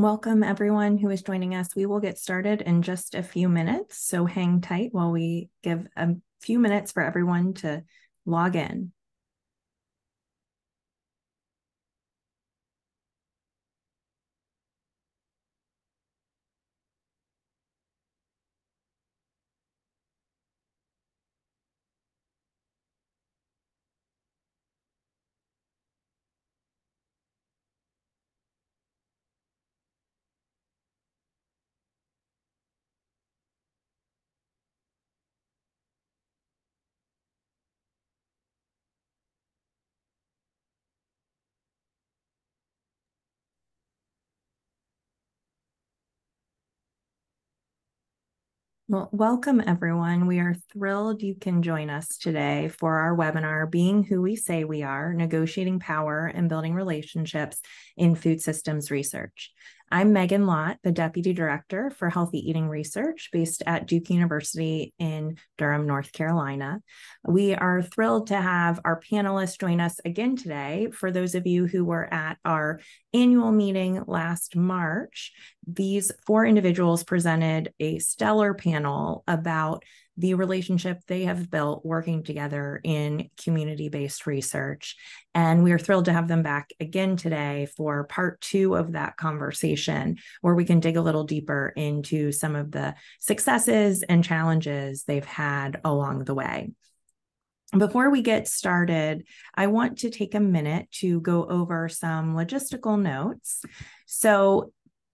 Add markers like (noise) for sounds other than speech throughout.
Welcome everyone who is joining us. We will get started in just a few minutes, so hang tight while we give a few minutes for everyone to log in. Well, welcome everyone. We are thrilled you can join us today for our webinar, Being Who We Say We Are Negotiating Power and Building Relationships in Food Systems Research. I'm Megan Lott, the Deputy Director for Healthy Eating Research based at Duke University in Durham, North Carolina. We are thrilled to have our panelists join us again today. For those of you who were at our annual meeting last March, these four individuals presented a stellar panel about the relationship they have built working together in community based research. And we are thrilled to have them back again today for part two of that conversation, where we can dig a little deeper into some of the successes and challenges they've had along the way. Before we get started, I want to take a minute to go over some logistical notes. So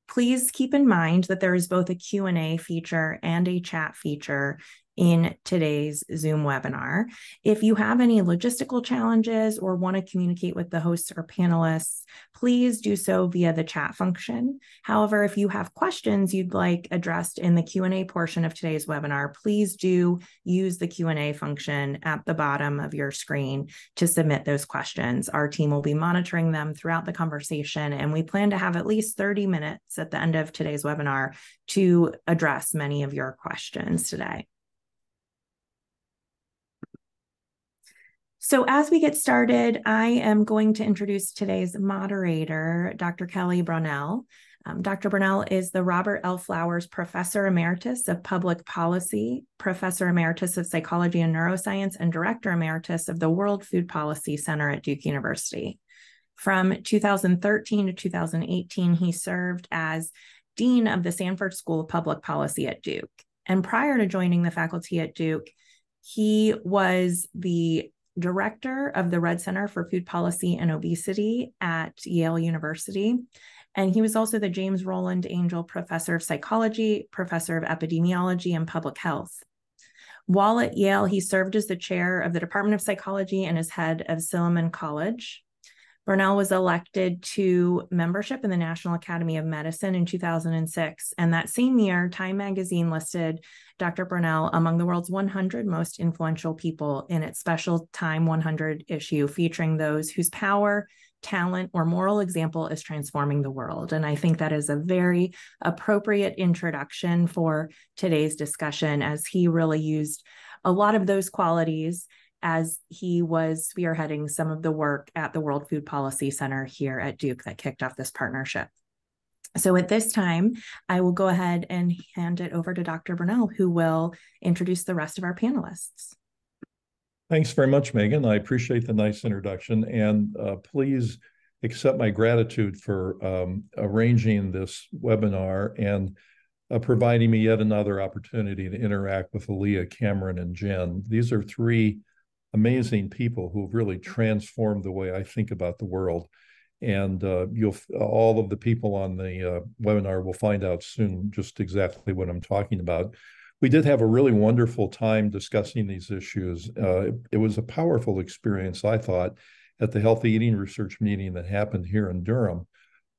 please keep in mind that there is both a q&a feature and a chat feature in today's Zoom webinar. If you have any logistical challenges or want to communicate with the hosts or panelists, please do so via the chat function. However, if you have questions you'd like addressed in the Q&A portion of today's webinar, please do use the Q&A function at the bottom of your screen to submit those questions. Our team will be monitoring them throughout the conversation, and we plan to have at least 30 minutes at the end of today's webinar to address many of your questions today. So, as we get started, I am going to introduce today's moderator, Dr. Kelly Brownell. Um, Dr. Brownell is the Robert L. Flowers Professor Emeritus of Public Policy, Professor Emeritus of Psychology and Neuroscience, and Director Emeritus of the World Food Policy Center at Duke University. From 2013 to 2018, he served as Dean of the Sanford School of Public Policy at Duke. And prior to joining the faculty at Duke, he was the director of the Rudd Center for Food Policy and Obesity at Yale University. And he was also the James Rowland Angell Professor of Psychology, Professor of Epidemiology and Public Health. While at Yale, he served as the chair of the Department of Psychology and as head of Silliman College. Brownell was elected to membership in the National Academy of Medicine in 2006. And that same year, Time magazine listed Dr. Brownell among the world's 100 most influential people in its special Time 100 issue, featuring those whose power, talent, or moral example is transforming the world. And I think that is a very appropriate introduction for today's discussion, as he really used a lot of those qualities as he was spearheading some of the work at the World Food Policy Center here at Duke that kicked off this partnership. So at this time, I will go ahead and hand it over to Dr. Brownell, who will introduce the rest of our panelists. Thanks very much, Megan. I appreciate the nice introduction. And uh, please accept my gratitude for um, arranging this webinar and uh, providing me yet another opportunity to interact with Aliyah, Camryn, and Jen. These are three amazing people who have really transformed the way I think about the world. And uh, you'll all of the people on the uh, webinar will find out soon just exactly what I'm talking about. We did have a really wonderful time discussing these issues. Uh, it, it was a powerful experience, I thought, at the Healthy Eating Research meeting that happened here in Durham.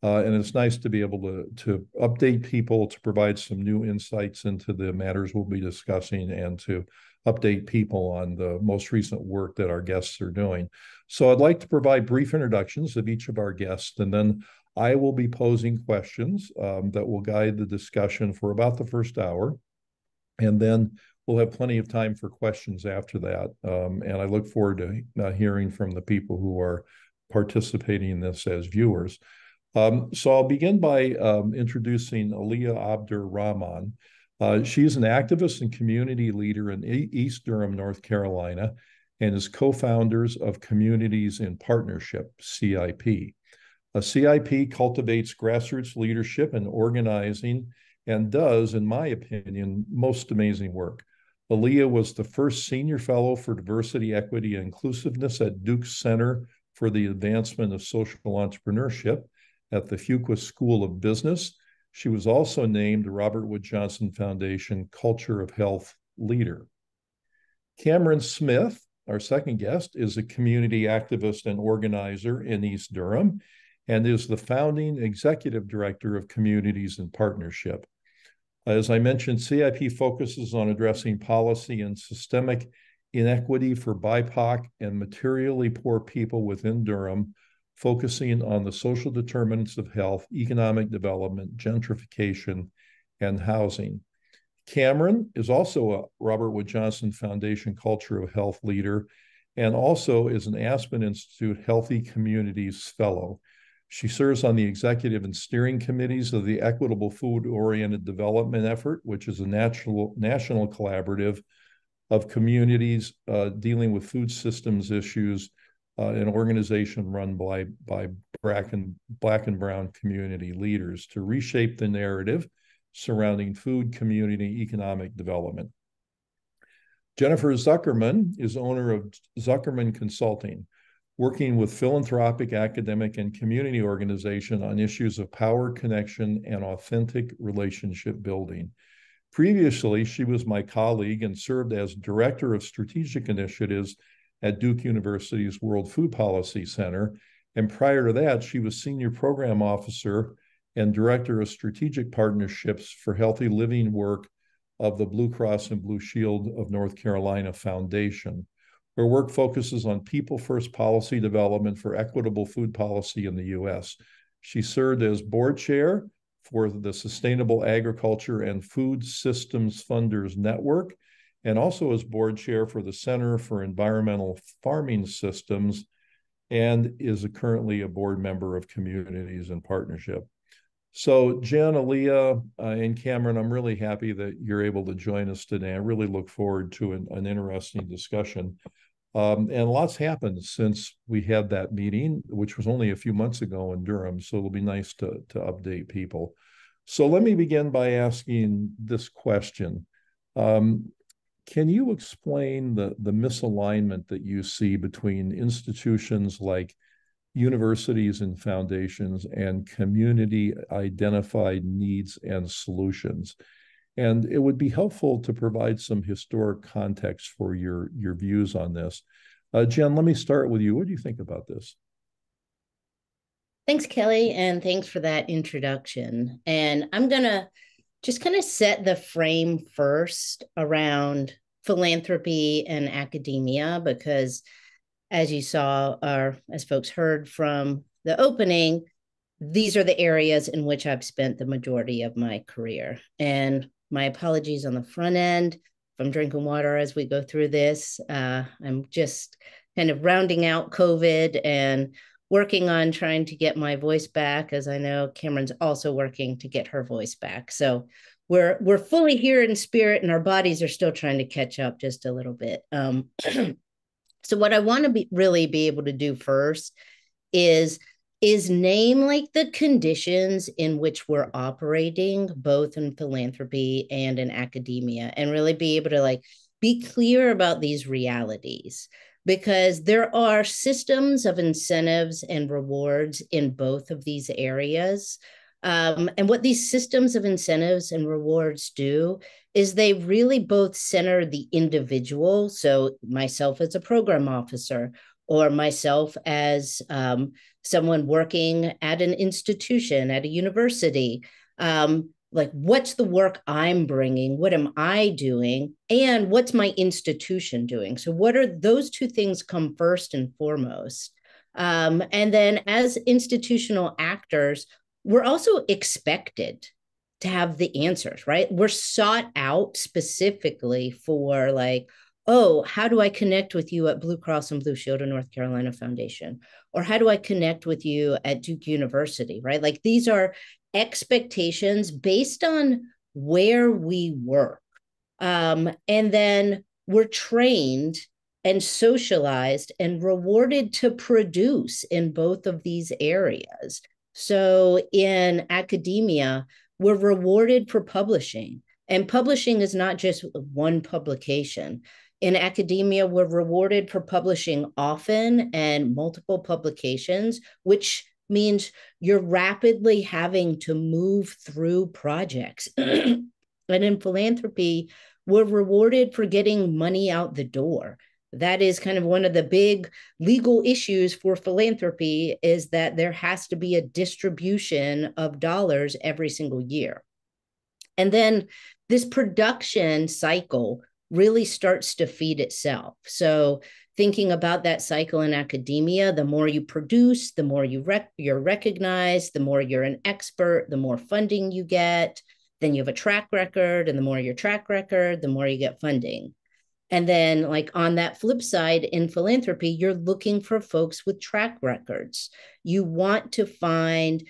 Uh, and it's nice to be able to, to update people, to provide some new insights into the matters we'll be discussing, and to update people on the most recent work that our guests are doing. So I'd like to provide brief introductions of each of our guests, and then I will be posing questions um, that will guide the discussion for about the first hour. And then we'll have plenty of time for questions after that. Um, and I look forward to uh, hearing from the people who are participating in this as viewers. Um, so I'll begin by um, introducing Aliyah Abdur Rahman. Uh, she's an activist and community leader in East Durham, North Carolina, and is co-founders of Communities in Partnership, CIP. A CIP cultivates grassroots leadership and organizing and does, in my opinion, most amazing work. Aliyah was the first senior fellow for diversity, equity, and inclusiveness at Duke Center for the Advancement of Social Entrepreneurship at the Fuqua School of Business. She was also named Robert Wood Johnson Foundation Culture of Health Leader. Camryn Smith, our second guest, is a community activist and organizer in East Durham and is the founding executive director of Communities in Partnership. As I mentioned, CIP focuses on addressing policy and systemic inequity for BIPOC and materially poor people within Durham, focusing on the social determinants of health, economic development, gentrification, and housing. Camryn is also a Robert Wood Johnson Foundation Culture of Health leader and also is an Aspen Institute Healthy Communities Fellow. She serves on the executive and steering committees of the Equitable Food Oriented Development Effort, which is a national, national collaborative of communities uh, dealing with food systems issues, uh, an organization run by, by black and, black and brown community leaders to reshape the narrative surrounding food community economic development. Jennifer Zuckerman is owner of Zuckerman Consulting, working with philanthropic, academic, and community organization on issues of power, connection, and authentic relationship building. Previously, she was my colleague and served as Director of Strategic Initiatives at Duke University's World Food Policy Center. And prior to that, she was Senior Program Officer and Director of Strategic Partnerships for Healthy Living Work of the Blue Cross and Blue Shield of North Carolina Foundation. Her work focuses on people first policy development for equitable food policy in the U.S. She served as board chair for the Sustainable Agriculture and Food Systems Funders Network and also as board chair for the Center for Environmental Farming Systems and is a, currently a board member of Communities in Partnership. So, Jen, Aliyah, uh, and Camryn, I'm really happy that you're able to join us today. I really look forward to an, an interesting discussion. Um, and lots happened since we had that meeting, which was only a few months ago in Durham. So it'll be nice to, to update people. So let me begin by asking this question. Um, can you explain the, the misalignment that you see between institutions like universities and foundations and community identified needs and solutions? And it would be helpful to provide some historic context for your, your views on this. Uh, Jen, let me start with you. What do you think about this? Thanks, Kelly, and thanks for that introduction. And I'm going to just kind of set the frame first around philanthropy and academia, because as you saw, or as folks heard from the opening, these are the areas in which I've spent the majority of my career. And my apologies on the front end if I'm drinking water as we go through this. Uh, I'm just kind of rounding out COVID and working on trying to get my voice back, as I know Camryn's also working to get her voice back. So we're we're fully here in spirit, and our bodies are still trying to catch up just a little bit. Um, (clears throat) so what I want to be really be able to do first is is name like the conditions in which we're operating both in philanthropy and in academia and really be able to like be clear about these realities because there are systems of incentives and rewards in both of these areas um, and what these systems of incentives and rewards do is they really both center the individual so myself as a program officer or myself as um, someone working at an institution, at a university. Um, like, what's the work I'm bringing? What am I doing? And what's my institution doing? So, what are those two things come first and foremost? Um, and then, as institutional actors, we're also expected to have the answers, right? We're sought out specifically for like oh, how do I connect with you at Blue Cross and Blue Shield of North Carolina Foundation? Or how do I connect with you at Duke University, right? Like these are expectations based on where we work. Um, and then we're trained and socialized and rewarded to produce in both of these areas. So in academia, we're rewarded for publishing. And publishing is not just one publication. In academia, we're rewarded for publishing often and multiple publications, which means you're rapidly having to move through projects. (clears throat) and in philanthropy, we're rewarded for getting money out the door. That is kind of one of the big legal issues for philanthropy is that there has to be a distribution of dollars every single year. And then this production cycle really starts to feed itself. So thinking about that cycle in academia, the more you produce, the more you rec- you're recognized, the more you're an expert, the more funding you get, then you have a track record, and the more your track record, the more you get funding. And then, like on that flip side, in philanthropy, you're looking for folks with track records. You want to find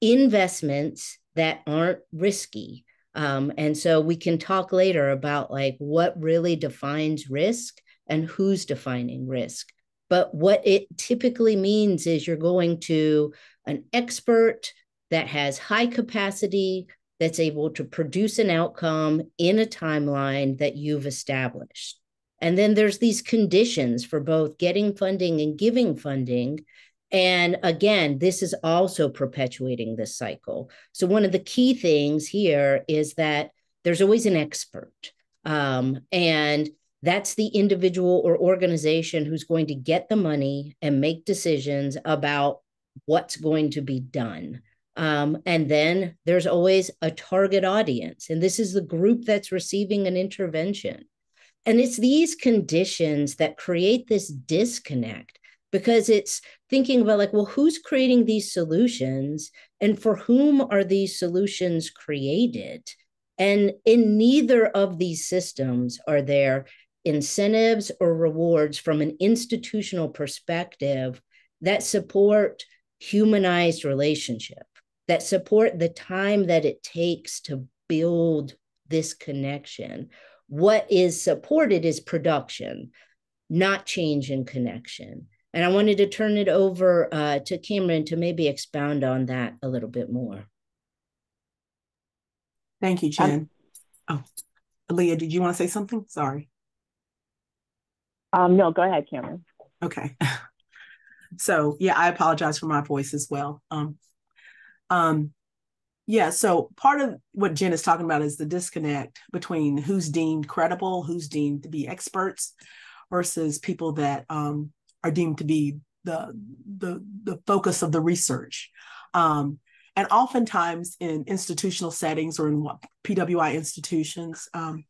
investments that aren't risky, um, and so we can talk later about like what really defines risk and who's defining risk. But what it typically means is you're going to an expert that has high capacity, that's able to produce an outcome in a timeline that you've established. And then there's these conditions for both getting funding and giving funding and again, this is also perpetuating this cycle. So, one of the key things here is that there's always an expert. Um, and that's the individual or organization who's going to get the money and make decisions about what's going to be done. Um, and then there's always a target audience. And this is the group that's receiving an intervention. And it's these conditions that create this disconnect because it's thinking about like well who's creating these solutions and for whom are these solutions created and in neither of these systems are there incentives or rewards from an institutional perspective that support humanized relationship that support the time that it takes to build this connection what is supported is production not change in connection and I wanted to turn it over uh, to Camryn to maybe expound on that a little bit more. Thank you, Jen. Um, oh, Leah, did you want to say something? Sorry. Um, no, go ahead, Camryn. Okay. (laughs) so yeah, I apologize for my voice as well. Um, um, yeah, so part of what Jen is talking about is the disconnect between who's deemed credible, who's deemed to be experts, versus people that um, are deemed to be the the the focus of the research. Um, and oftentimes in institutional settings or in PWI institutions, um,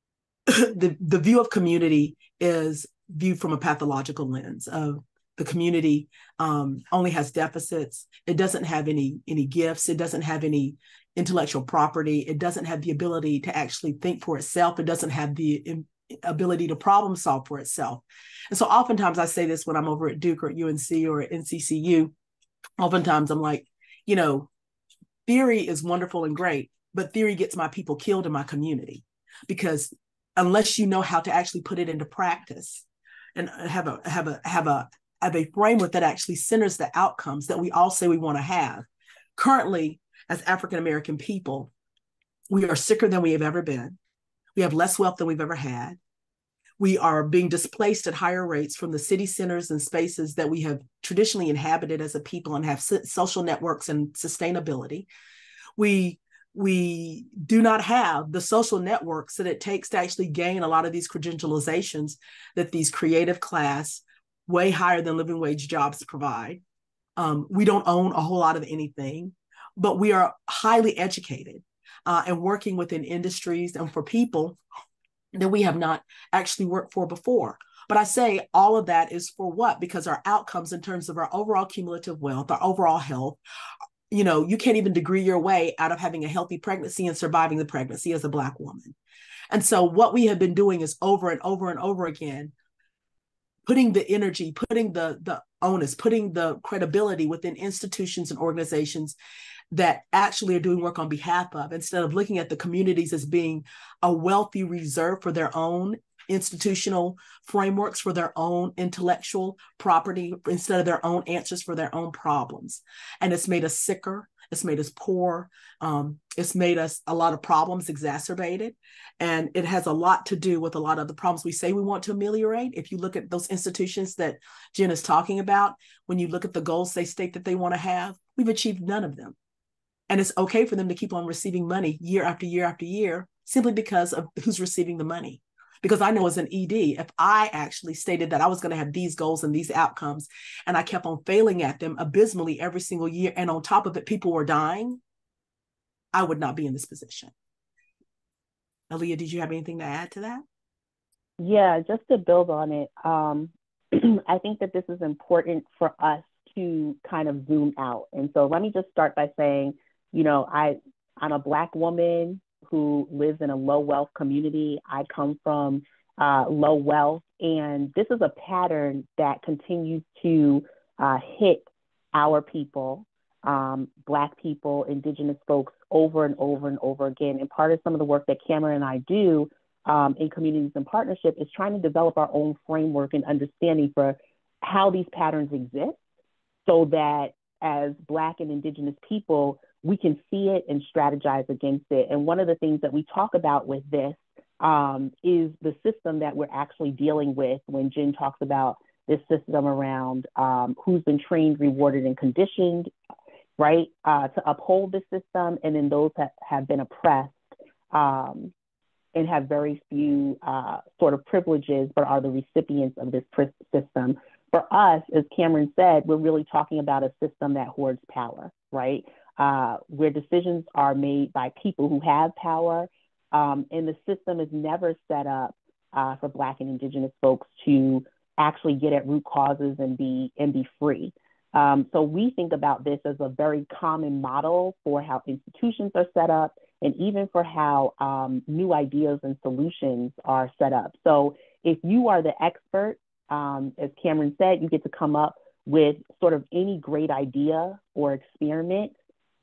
(coughs) the, the view of community is viewed from a pathological lens of the community um, only has deficits. It doesn't have any any gifts. It doesn't have any intellectual property. It doesn't have the ability to actually think for itself. It doesn't have the ability to problem solve for itself. And so oftentimes I say this when I'm over at Duke or at UNC or at NCCU. Oftentimes I'm like, you know, theory is wonderful and great, but theory gets my people killed in my community because unless you know how to actually put it into practice and have a have a have a have a framework that actually centers the outcomes that we all say we want to have. Currently, as African American people, we are sicker than we have ever been. We have less wealth than we've ever had. We are being displaced at higher rates from the city centers and spaces that we have traditionally inhabited as a people and have social networks and sustainability. We we do not have the social networks that it takes to actually gain a lot of these credentializations that these creative class, way higher than living wage jobs provide. Um, we don't own a whole lot of anything, but we are highly educated uh, and working within industries and for people that we have not actually worked for before. But I say all of that is for what? Because our outcomes in terms of our overall cumulative wealth, our overall health, you know, you can't even degree your way out of having a healthy pregnancy and surviving the pregnancy as a Black woman. And so, what we have been doing is over and over and over again, putting the energy, putting the, the onus, putting the credibility within institutions and organizations that actually are doing work on behalf of, instead of looking at the communities as being a wealthy reserve for their own institutional frameworks for their own intellectual property instead of their own answers for their own problems. And it's made us sicker. It's made us poor. Um, it's made us a lot of problems exacerbated. And it has a lot to do with a lot of the problems we say we want to ameliorate. If you look at those institutions that Jen is talking about, when you look at the goals they state that they want to have, we've achieved none of them. And it's okay for them to keep on receiving money year after year after year simply because of who's receiving the money because I know as an ED, if I actually stated that I was going to have these goals and these outcomes, and I kept on failing at them abysmally every single year, and on top of it, people were dying, I would not be in this position. Aliyah, did you have anything to add to that? Yeah, just to build on it, um, (clears throat) I think that this is important for us to kind of zoom out. And so let me just start by saying, you know, I I'm a black woman who lives in a low wealth community. I come from uh, low wealth, and this is a pattern that continues to uh, hit our people, um, Black people, Indigenous folks, over and over and over again. And part of some of the work that Camryn and I do um, in Communities in Partnership is trying to develop our own framework and understanding for how these patterns exist so that as Black and Indigenous people, we can see it and strategize against it. And one of the things that we talk about with this um, is the system that we're actually dealing with when Jen talks about this system around um, who's been trained, rewarded, and conditioned, right, uh, to uphold the system, and then those that have been oppressed um, and have very few uh, sort of privileges, but are the recipients of this system. For us, as Camryn said, we're really talking about a system that hoards power, right? Uh, where decisions are made by people who have power. Um, and the system is never set up uh, for Black and Indigenous folks to actually get at root causes and be and be free. Um, so we think about this as a very common model for how institutions are set up, and even for how um, new ideas and solutions are set up. So if you are the expert, um, as Camryn said, you get to come up with sort of any great idea or experiment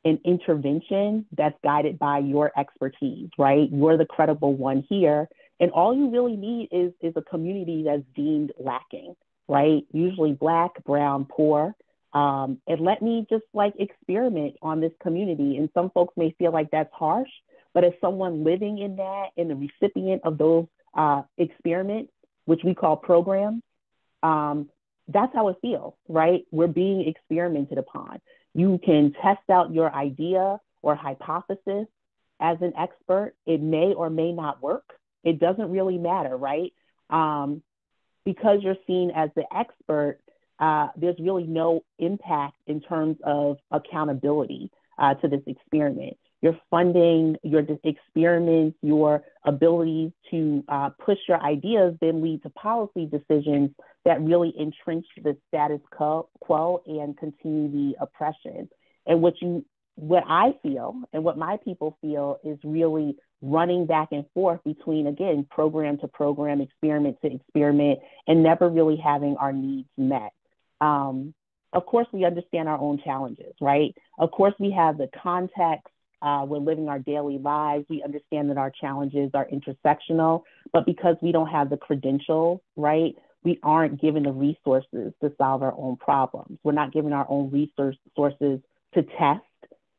an intervention that's guided by your expertise, right? You're the credible one here. And all you really need is, is a community that's deemed lacking, right? Usually black, brown, poor. Um, and let me just like experiment on this community. And some folks may feel like that's harsh, but as someone living in that and the recipient of those uh, experiments, which we call programs, um, that's how it feels, right? We're being experimented upon. You can test out your idea or hypothesis as an expert. It may or may not work. It doesn't really matter, right? Um, because you're seen as the expert, uh, there's really no impact in terms of accountability uh, to this experiment. Your funding, your experiments, your abilities to uh, push your ideas then lead to policy decisions that really entrench the status quo and continue the oppression. And what you what I feel and what my people feel is really running back and forth between again program to program, experiment to experiment, and never really having our needs met. Um, of course, we understand our own challenges, right? Of course, we have the context. Uh, we're living our daily lives. We understand that our challenges are intersectional, but because we don't have the credentials, right, we aren't given the resources to solve our own problems. We're not given our own resources to test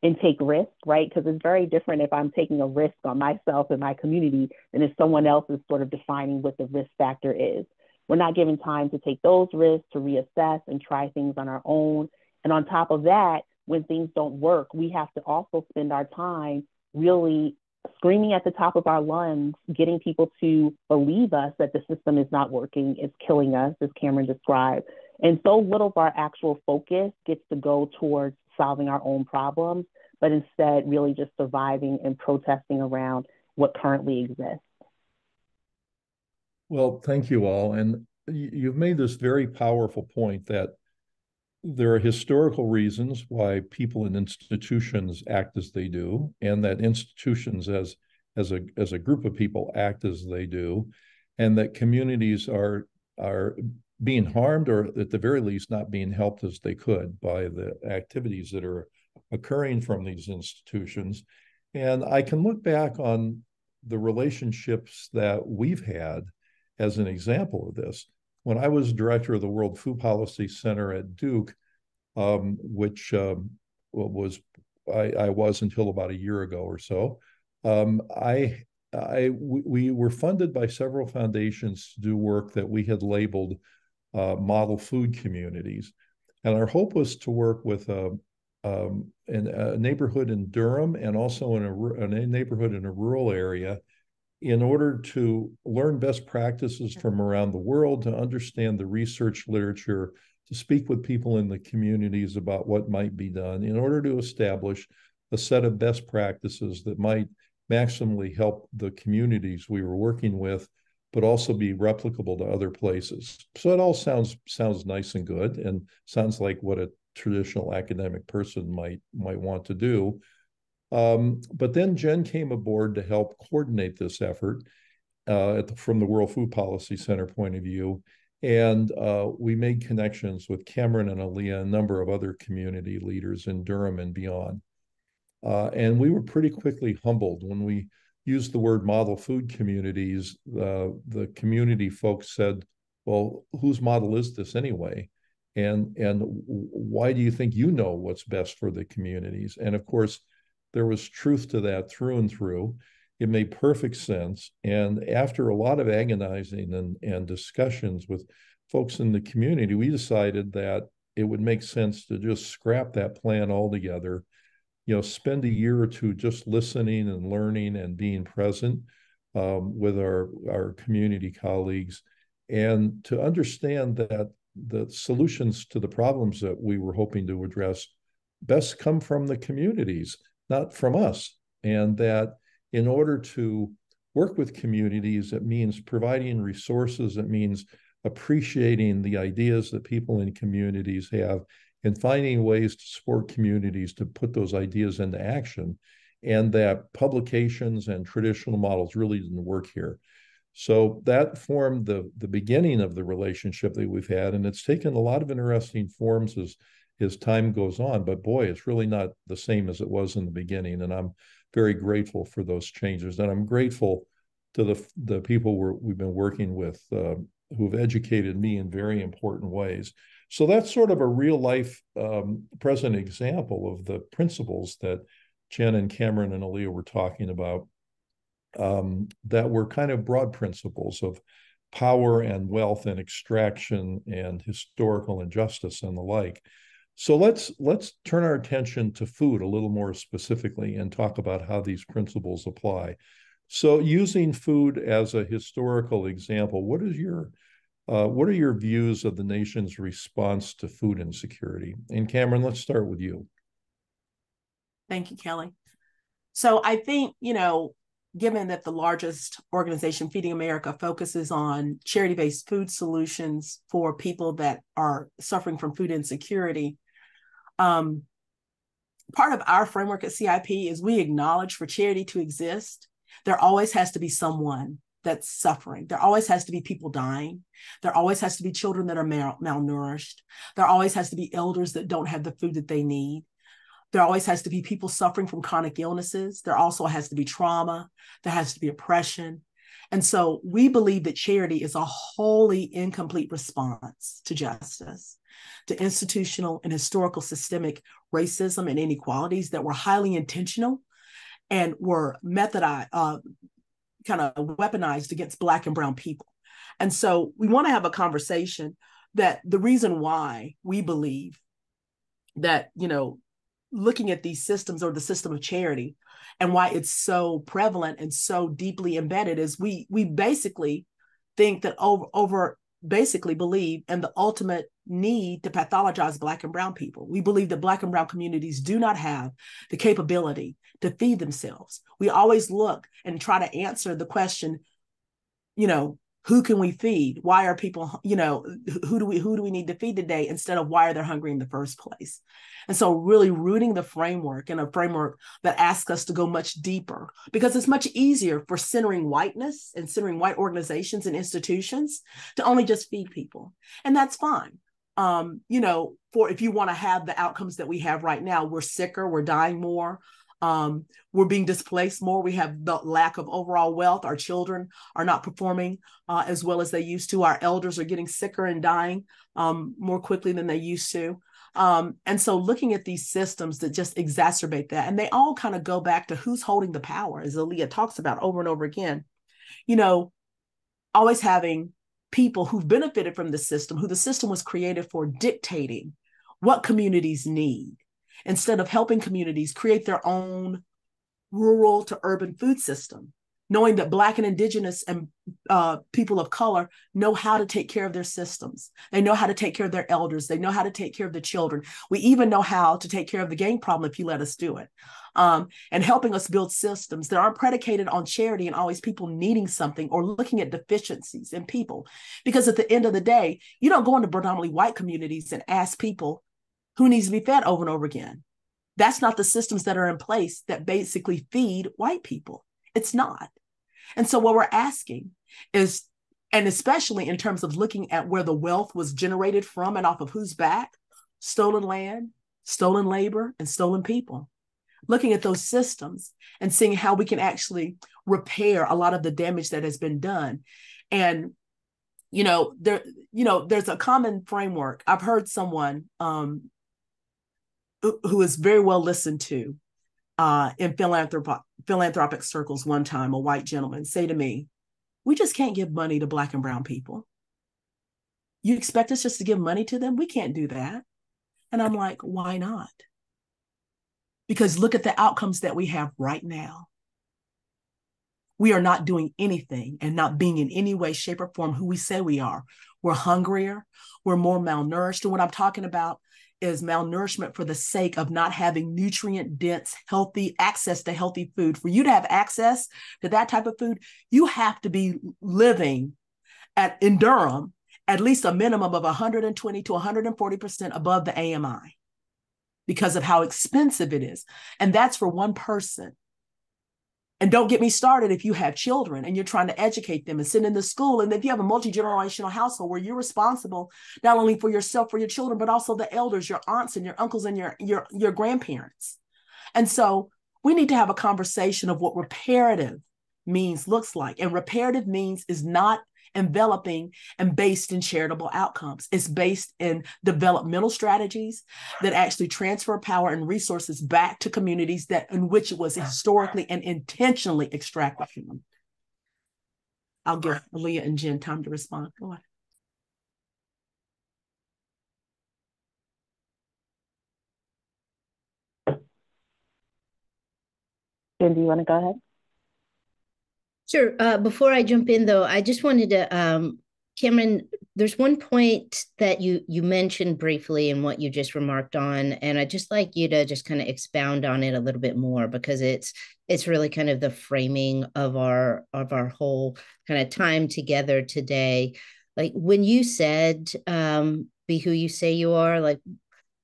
and take risks, right? Because it's very different if I'm taking a risk on myself and my community than if someone else is sort of defining what the risk factor is. We're not given time to take those risks, to reassess and try things on our own. And on top of that, when things don't work, we have to also spend our time really screaming at the top of our lungs, getting people to believe us that the system is not working, it's killing us, as Camryn described. And so little of our actual focus gets to go towards solving our own problems, but instead really just surviving and protesting around what currently exists. Well, thank you all. And you've made this very powerful point that there are historical reasons why people and institutions act as they do, and that institutions as as a as a group of people act as they do, and that communities are are being harmed or at the very least not being helped as they could by the activities that are occurring from these institutions. And I can look back on the relationships that we've had as an example of this. When I was director of the World Food Policy Center at Duke, um, which um, was I, I, was until about a year ago or so, um, I I we were funded by several foundations to do work that we had labeled uh, model food communities, and our hope was to work with a, um, in a neighborhood in Durham and also in a, a neighborhood in a rural area in order to learn best practices mm-hmm. from around the world, to understand the research literature, to speak with people in the communities about what might be done in order to establish a set of best practices that might maximally help the communities we were working with but also be replicable to other places. So it all sounds sounds nice and good and sounds like what a traditional academic person might might want to do um, but then Jen came aboard to help coordinate this effort uh, the, from the World Food Policy Center point of view. And uh, we made connections with Camryn and Aliyah, a number of other community leaders in Durham and beyond. Uh, and we were pretty quickly humbled when we used the word model food communities. Uh, the community folks said, well, whose model is this anyway? And, and why do you think you know what's best for the communities? And of course, there was truth to that through and through. It made perfect sense. And after a lot of agonizing and, and discussions with folks in the community, we decided that it would make sense to just scrap that plan altogether. You know, spend a year or two just listening and learning and being present um, with our, our community colleagues and to understand that the solutions to the problems that we were hoping to address best come from the communities not from us. And that in order to work with communities, it means providing resources, it means appreciating the ideas that people in communities have and finding ways to support communities to put those ideas into action and that publications and traditional models really didn't work here so that formed the the beginning of the relationship that we've had and it's taken a lot of interesting forms as as time goes on. But boy, it's really not the same as it was in the beginning. And I'm very grateful for those changes. And I'm grateful to the, the people we we've been working with uh, who've educated me in very important ways. So that's sort of a real life um, present example of the principles that Jen and Camryn and Aliyah were talking about um, that were kind of broad principles of power and wealth and extraction and historical injustice and the like. So let's let's turn our attention to food a little more specifically and talk about how these principles apply. So using food as a historical example, what is your uh, what are your views of the nation's response to food insecurity? And Camryn, let's start with you. Thank you, Kelly. So I think, you know, given that the largest organization, Feeding America, focuses on charity based food solutions for people that are suffering from food insecurity, um, part of our framework at CIP is we acknowledge for charity to exist, there always has to be someone that's suffering. There always has to be people dying. There always has to be children that are mal- malnourished. There always has to be elders that don't have the food that they need. There always has to be people suffering from chronic illnesses. There also has to be trauma. There has to be oppression. And so we believe that charity is a wholly incomplete response to justice to institutional and historical systemic racism and inequalities that were highly intentional and were methodized, uh, kind of weaponized against Black and Brown people. And so we want to have a conversation that the reason why we believe that, you know, looking at these systems or the system of charity and why it's so prevalent and so deeply embedded is we we basically think that over over basically believe in the ultimate need to pathologize Black and Brown people. We believe that Black and Brown communities do not have the capability to feed themselves. We always look and try to answer the question, you know, who can we feed why are people you know who do we who do we need to feed today instead of why are they hungry in the first place and so really rooting the framework in a framework that asks us to go much deeper because it's much easier for centering whiteness and centering white organizations and institutions to only just feed people and that's fine um, you know, for if you want to have the outcomes that we have right now, we're sicker, we're dying more, um, we're being displaced more. We have the lack of overall wealth. Our children are not performing uh, as well as they used to. Our elders are getting sicker and dying um, more quickly than they used to. Um, and so looking at these systems that just exacerbate that, and they all kind of go back to who's holding the power, as Aliyah talks about over and over again. You know, always having people who've benefited from the system, who the system was created for, dictating what communities need instead of helping communities create their own rural to urban food system knowing that black and indigenous and uh, people of color know how to take care of their systems they know how to take care of their elders they know how to take care of the children we even know how to take care of the gang problem if you let us do it um, and helping us build systems that aren't predicated on charity and always people needing something or looking at deficiencies in people because at the end of the day you don't go into predominantly white communities and ask people who needs to be fed over and over again. That's not the systems that are in place that basically feed white people. It's not. And so, what we're asking is, and especially in terms of looking at where the wealth was generated from and off of whose back stolen land, stolen labor, and stolen people. Looking at those systems and seeing how we can actually repair a lot of the damage that has been done. And you know there you know there's a common framework i've heard someone um who is very well listened to uh, in philanthrop- philanthropic circles one time, a white gentleman, say to me, We just can't give money to Black and Brown people. You expect us just to give money to them? We can't do that. And I'm like, Why not? Because look at the outcomes that we have right now. We are not doing anything and not being in any way, shape, or form who we say we are. We're hungrier, we're more malnourished. And what I'm talking about is malnourishment for the sake of not having nutrient dense, healthy access to healthy food. For you to have access to that type of food, you have to be living at in Durham at least a minimum of 120 to 140% above the AMI because of how expensive it is. And that's for one person. And don't get me started if you have children and you're trying to educate them and send them to school. And if you have a multi generational household where you're responsible not only for yourself, for your children, but also the elders, your aunts and your uncles and your, your, your grandparents. And so we need to have a conversation of what reparative means looks like. And reparative means is not enveloping and based in charitable outcomes. It's based in developmental strategies that actually transfer power and resources back to communities that in which it was historically and intentionally extracted from. I'll give Leah and Jen time to respond. Go. Jen, do you want to go ahead? Sure. Uh, before I jump in, though, I just wanted to, um, Camryn. There's one point that you you mentioned briefly in what you just remarked on, and I'd just like you to just kind of expound on it a little bit more because it's it's really kind of the framing of our of our whole kind of time together today. Like when you said, um, "Be who you say you are," like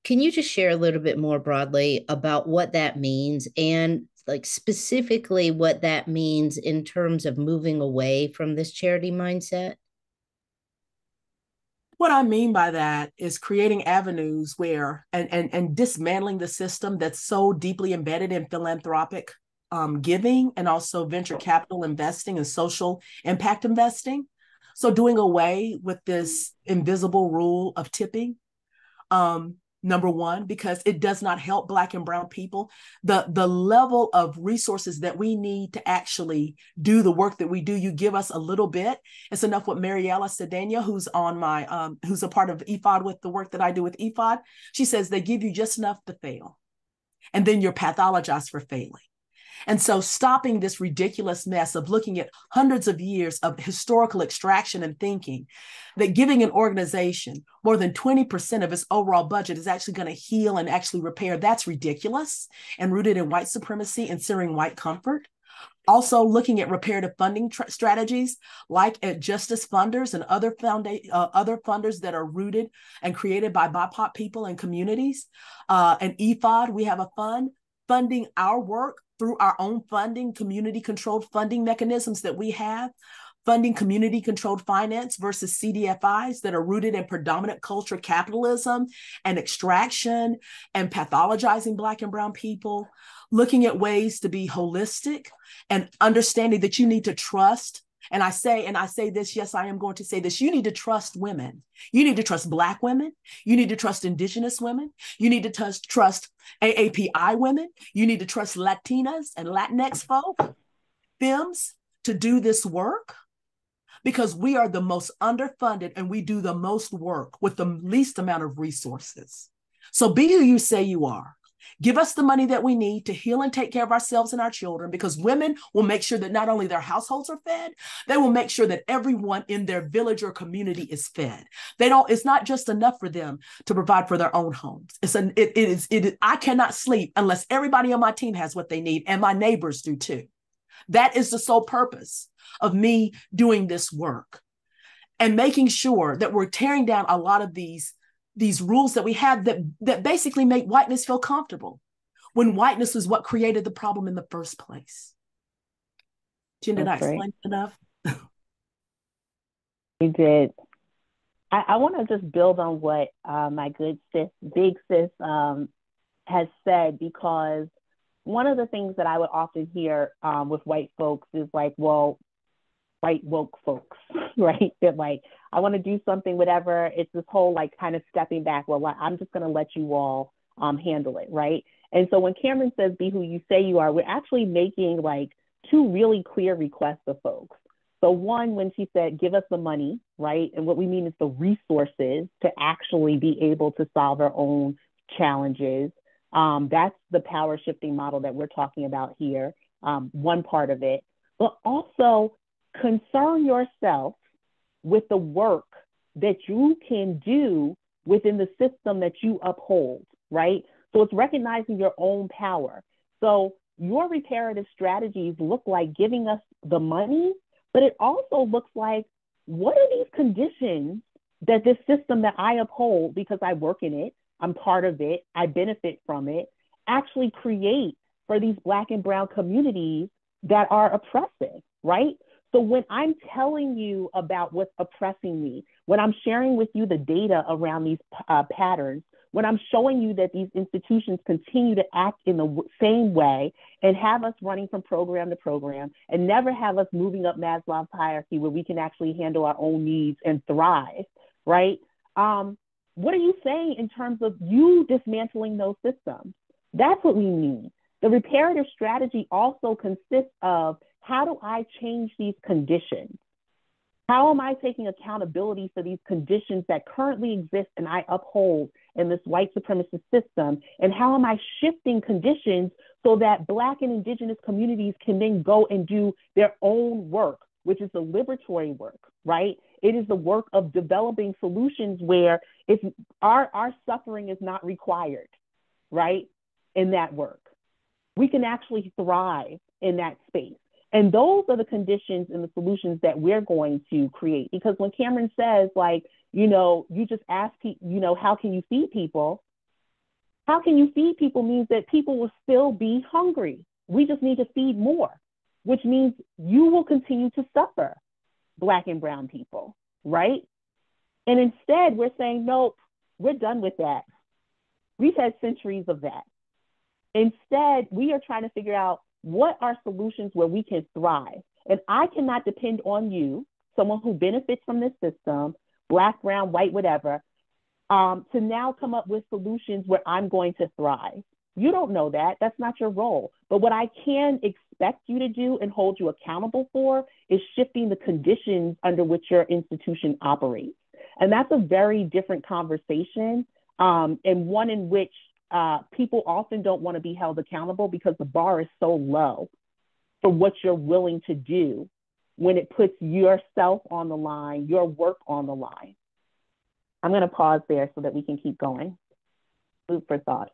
can you just share a little bit more broadly about what that means and like specifically what that means in terms of moving away from this charity mindset? What I mean by that is creating avenues where and and, and dismantling the system that's so deeply embedded in philanthropic um, giving and also venture capital investing and social impact investing. So doing away with this invisible rule of tipping. Um, number one because it does not help black and brown people. The the level of resources that we need to actually do the work that we do you give us a little bit. It's enough what mariella sedania who's on my um, who's a part of EFOD with the work that i do with EFOD she says they give you just enough to fail and then you're pathologized for failing and so, stopping this ridiculous mess of looking at hundreds of years of historical extraction and thinking that giving an organization more than 20% of its overall budget is actually going to heal and actually repair, that's ridiculous and rooted in white supremacy and searing white comfort. Also, looking at reparative funding tr- strategies like at Justice Funders and other uh, other funders that are rooted and created by BIPOC people and communities. Uh, and EFOD, we have a fund funding our work through our own funding, community controlled funding mechanisms that we have funding community controlled finance versus CDFIs that are rooted in predominant culture capitalism and extraction and pathologizing Black and Brown people, looking at ways to be holistic and understanding that you need to trust. And I say, and I say this, yes, I am going to say this you need to trust women. You need to trust Black women. You need to trust Indigenous women. You need to trust, trust AAPI women. You need to trust Latinas and Latinx folk, FEMS to do this work because we are the most underfunded and we do the most work with the least amount of resources. So be who you say you are. Give us the money that we need to heal and take care of ourselves and our children because women will make sure that not only their households are fed, they will make sure that everyone in their village or community is fed. They don't, it's not just enough for them to provide for their own homes. It's an, it, it is, it I cannot sleep unless everybody on my team has what they need and my neighbors do too. That is the sole purpose of me doing this work and making sure that we're tearing down a lot of these these rules that we have that that basically make whiteness feel comfortable when whiteness was what created the problem in the first place. Jen, did That's I explain right. enough? (laughs) you did. I, I want to just build on what uh, my good sis, big sis, um, has said because one of the things that I would often hear um, with white folks is like, well, white woke folks, (laughs) right? That like, I want to do something, whatever. It's this whole like kind of stepping back. Well, I'm just going to let you all um, handle it, right? And so when Camryn says, be who you say you are, we're actually making like two really clear requests of folks. So, one, when she said, give us the money, right? And what we mean is the resources to actually be able to solve our own challenges. Um, that's the power shifting model that we're talking about here, um, one part of it. But also concern yourself with the work that you can do within the system that you uphold, right? So it's recognizing your own power. So your reparative strategies look like giving us the money, but it also looks like what are these conditions that this system that I uphold because I work in it, I'm part of it, I benefit from it, actually create for these Black and Brown communities that are oppressive, right? So when I'm telling you about what's oppressing me, when I'm sharing with you the data around these uh, patterns, when I'm showing you that these institutions continue to act in the same way and have us running from program to program and never have us moving up Maslow's hierarchy where we can actually handle our own needs and thrive, right? Um, what are you saying in terms of you dismantling those systems? That's what we need. The reparative strategy also consists of how do I change these conditions? How am I taking accountability for these conditions that currently exist and I uphold in this white supremacist system? And how am I shifting conditions so that Black and Indigenous communities can then go and do their own work, which is the liberatory work, right? It is the work of developing solutions where if our, our suffering is not required, right, in that work. We can actually thrive in that space. And those are the conditions and the solutions that we're going to create. Because when Camryn says, like, you know, you just ask, you know, how can you feed people? How can you feed people means that people will still be hungry. We just need to feed more, which means you will continue to suffer, Black and Brown people, right? And instead, we're saying, nope, we're done with that. We've had centuries of that. Instead, we are trying to figure out what are solutions where we can thrive? And I cannot depend on you, someone who benefits from this system, black, brown, white, whatever, um, to now come up with solutions where I'm going to thrive. You don't know that. That's not your role. But what I can expect you to do and hold you accountable for is shifting the conditions under which your institution operates. And that's a very different conversation um, and one in which uh, people often don't want to be held accountable because the bar is so low for what you're willing to do when it puts yourself on the line, your work on the line. I'm going to pause there so that we can keep going. Food for thought.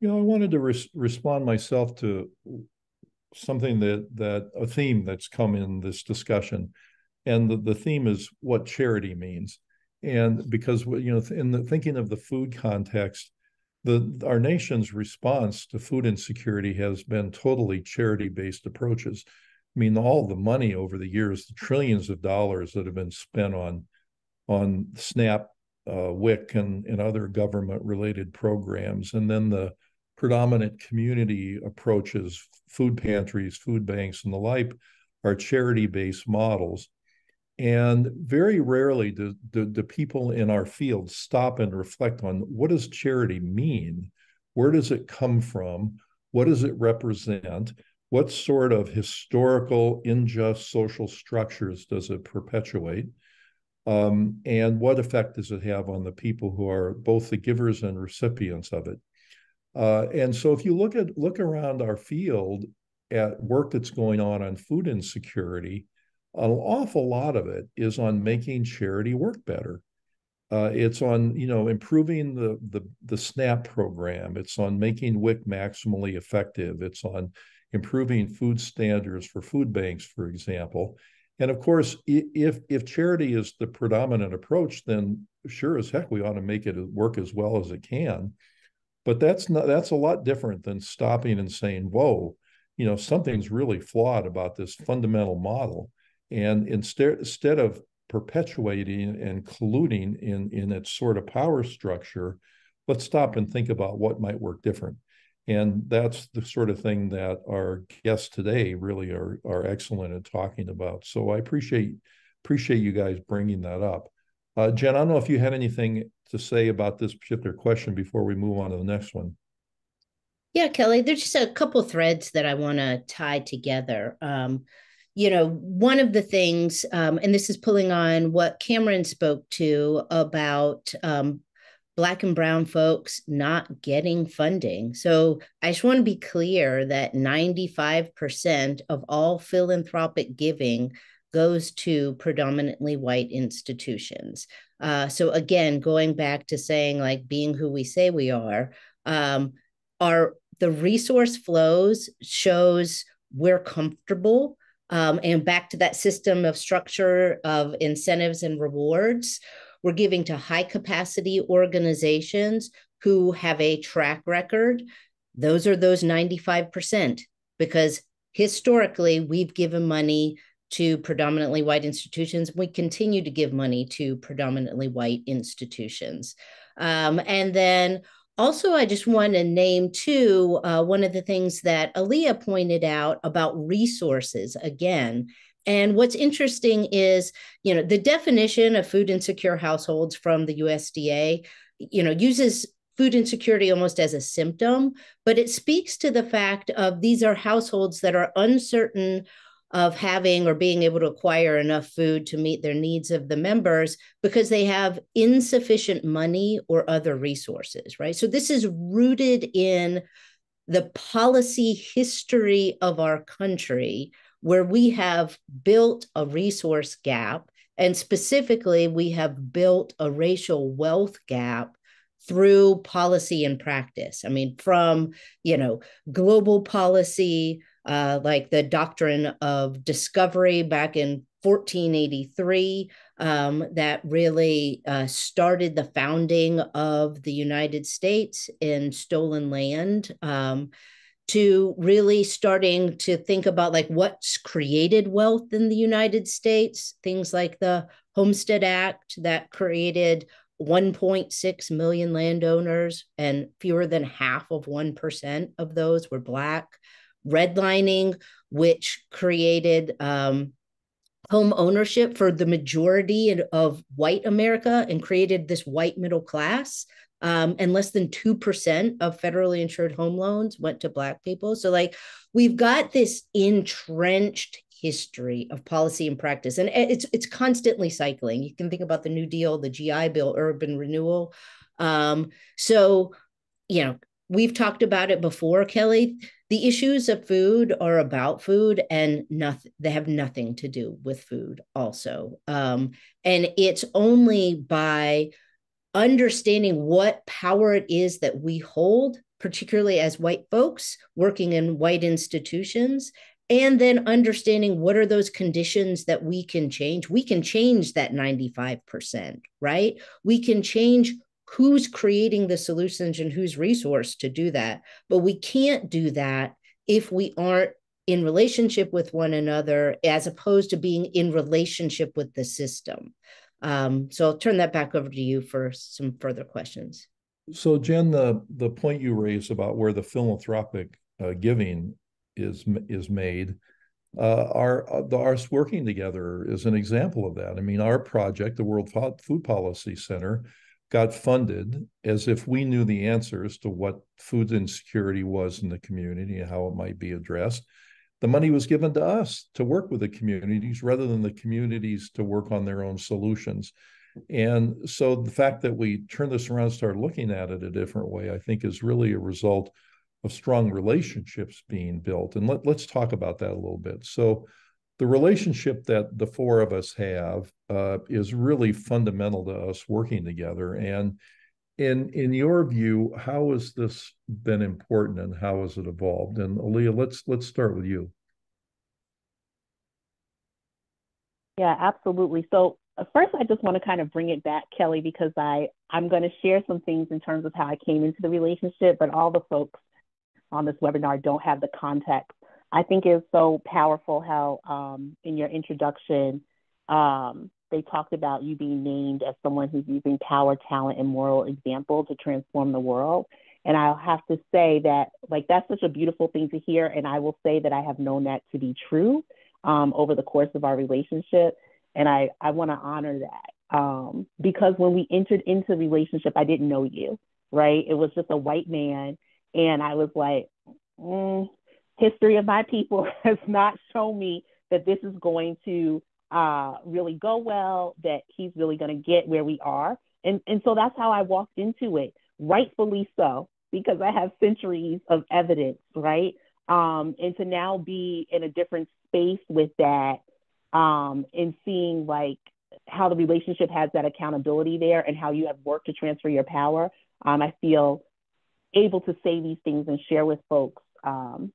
You know, I wanted to res- respond myself to something that that a theme that's come in this discussion, and the, the theme is what charity means. And because you know, in the thinking of the food context, the our nation's response to food insecurity has been totally charity-based approaches. I mean, all the money over the years, the trillions of dollars that have been spent on on SNAP, uh, WIC, and, and other government-related programs, and then the predominant community approaches, food pantries, food banks, and the like, are charity-based models. And very rarely do, do, do, people in our field stop and reflect on what does charity mean? Where does it come from? What does it represent? What sort of historical, unjust social structures does it perpetuate? Um, and what effect does it have on the people who are both the givers and recipients of it? Uh, and so if you look at look around our field at work that's going on on food insecurity, an awful lot of it is on making charity work better. Uh, it's on you know improving the, the the SNAP program. It's on making WIC maximally effective. It's on improving food standards for food banks, for example. And of course, if if charity is the predominant approach, then sure as heck we ought to make it work as well as it can. But that's not that's a lot different than stopping and saying, "Whoa, you know something's really flawed about this fundamental model." And instead instead of perpetuating and colluding in in its sort of power structure, let's stop and think about what might work different. And that's the sort of thing that our guests today really are are excellent at talking about. So I appreciate appreciate you guys bringing that up. Uh, Jen, I don't know if you had anything to say about this particular question before we move on to the next one. Yeah, Kelly, there's just a couple threads that I want to tie together. Um, you know, one of the things, um, and this is pulling on what Camryn spoke to about um, Black and Brown folks not getting funding. So I just want to be clear that 95% of all philanthropic giving goes to predominantly white institutions. Uh, so again, going back to saying like being who we say we are, um, our the resource flows shows we're comfortable. Um, and back to that system of structure of incentives and rewards we're giving to high capacity organizations who have a track record. Those are those 95%, because historically we've given money to predominantly white institutions. We continue to give money to predominantly white institutions. Um, and then also, I just want to name too uh, one of the things that Aliyah pointed out about resources again. And what's interesting is, you know, the definition of food insecure households from the USDA, you know, uses food insecurity almost as a symptom, but it speaks to the fact of these are households that are uncertain of having or being able to acquire enough food to meet their needs of the members because they have insufficient money or other resources, right? So this is rooted in the policy history of our country where we have built a resource gap, and specifically, we have built a racial wealth gap through policy and practice. I mean, from you know global policy, uh, like the doctrine of discovery back in 1483, um, that really uh, started the founding of the United States in stolen land. Um, to really starting to think about like what's created wealth in the United States, things like the Homestead Act that created 1.6 million landowners, and fewer than half of 1% of those were Black. Redlining, which created um, home ownership for the majority of white America and created this white middle class um, and less than 2% of federally insured home loans went to Black people. So, like, we've got this entrenched history of policy and practice, and it's it's constantly cycling. You can think about the New Deal, the GI Bill, urban renewal. Um, so, you know, we've talked about it before, Kelly. The issues of food are about food, and nothing. They have nothing to do with food, also. Um, and it's only by understanding what power it is that we hold, particularly as white folks working in white institutions and then understanding what are those conditions that we can change we can change that 95% right we can change who's creating the solutions and who's resourced to do that. But we can't do that if we aren't in relationship with one another as opposed to being in relationship with the system. Um, so i'll turn that back over to you for some further questions. So, Jen, the the point you raised about where the philanthropic uh, giving is is made, uh, our uh, the ours working together is an example of that. I mean, our project, the World Food Policy Center, got funded as if we knew the answers to what food insecurity was in the community and how it might be addressed. The money was given to us to work with the communities rather than the communities to work on their own solutions. And so the fact that we turn this around and start looking at it a different way, I think, is really a result of strong relationships being built. And let, let's talk about that a little bit. So, the relationship that the four of us have uh, is really fundamental to us working together. And in in your view, how has this been important, and how has it evolved? And Aliyah, let's let's start with you. Yeah, absolutely. So first, I just want to kind of bring it back, Kelly, because I I'm going to share some things in terms of how I came into the relationship, but all the folks on this webinar don't have the context. I think it's so powerful how um, in your introduction um, they talked about you being named as someone who's using power, talent, and moral example to transform the world. And I'll have to say that like that's such a beautiful thing to hear, and I will say that I have known that to be true um, over the course of our relationship and I I want to honor that um, because when we entered into the relationship, I didn't know you, right? It was just a white man, and I was like, mm, history of my people (laughs) has not shown me that this is going to uh, really go well, that he's really going to get where we are, and and so that's how I walked into it, rightfully so, because I have centuries of evidence, right? Um, and to now be in a different space with that um, and seeing like how the relationship has that accountability there and how you have worked to transfer your power, um, I feel able to say these things and share with folks um,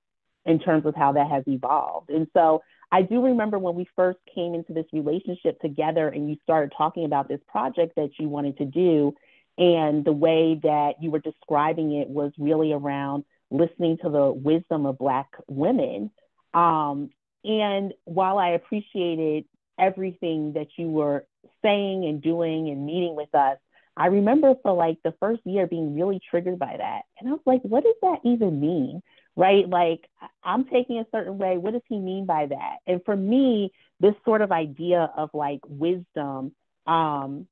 in terms of how that has evolved. And so I do remember when we first came into this relationship together and you started talking about this project that you wanted to do. And the way that you were describing it was really around listening to the wisdom of Black women um, and while I appreciated everything that you were saying and doing and meeting with us, I remember for like the first year being really triggered by that. And I was like, what does that even mean? Right? Like, I'm taking a certain way. What does he mean by that? And for me, this sort of idea of like wisdom, um,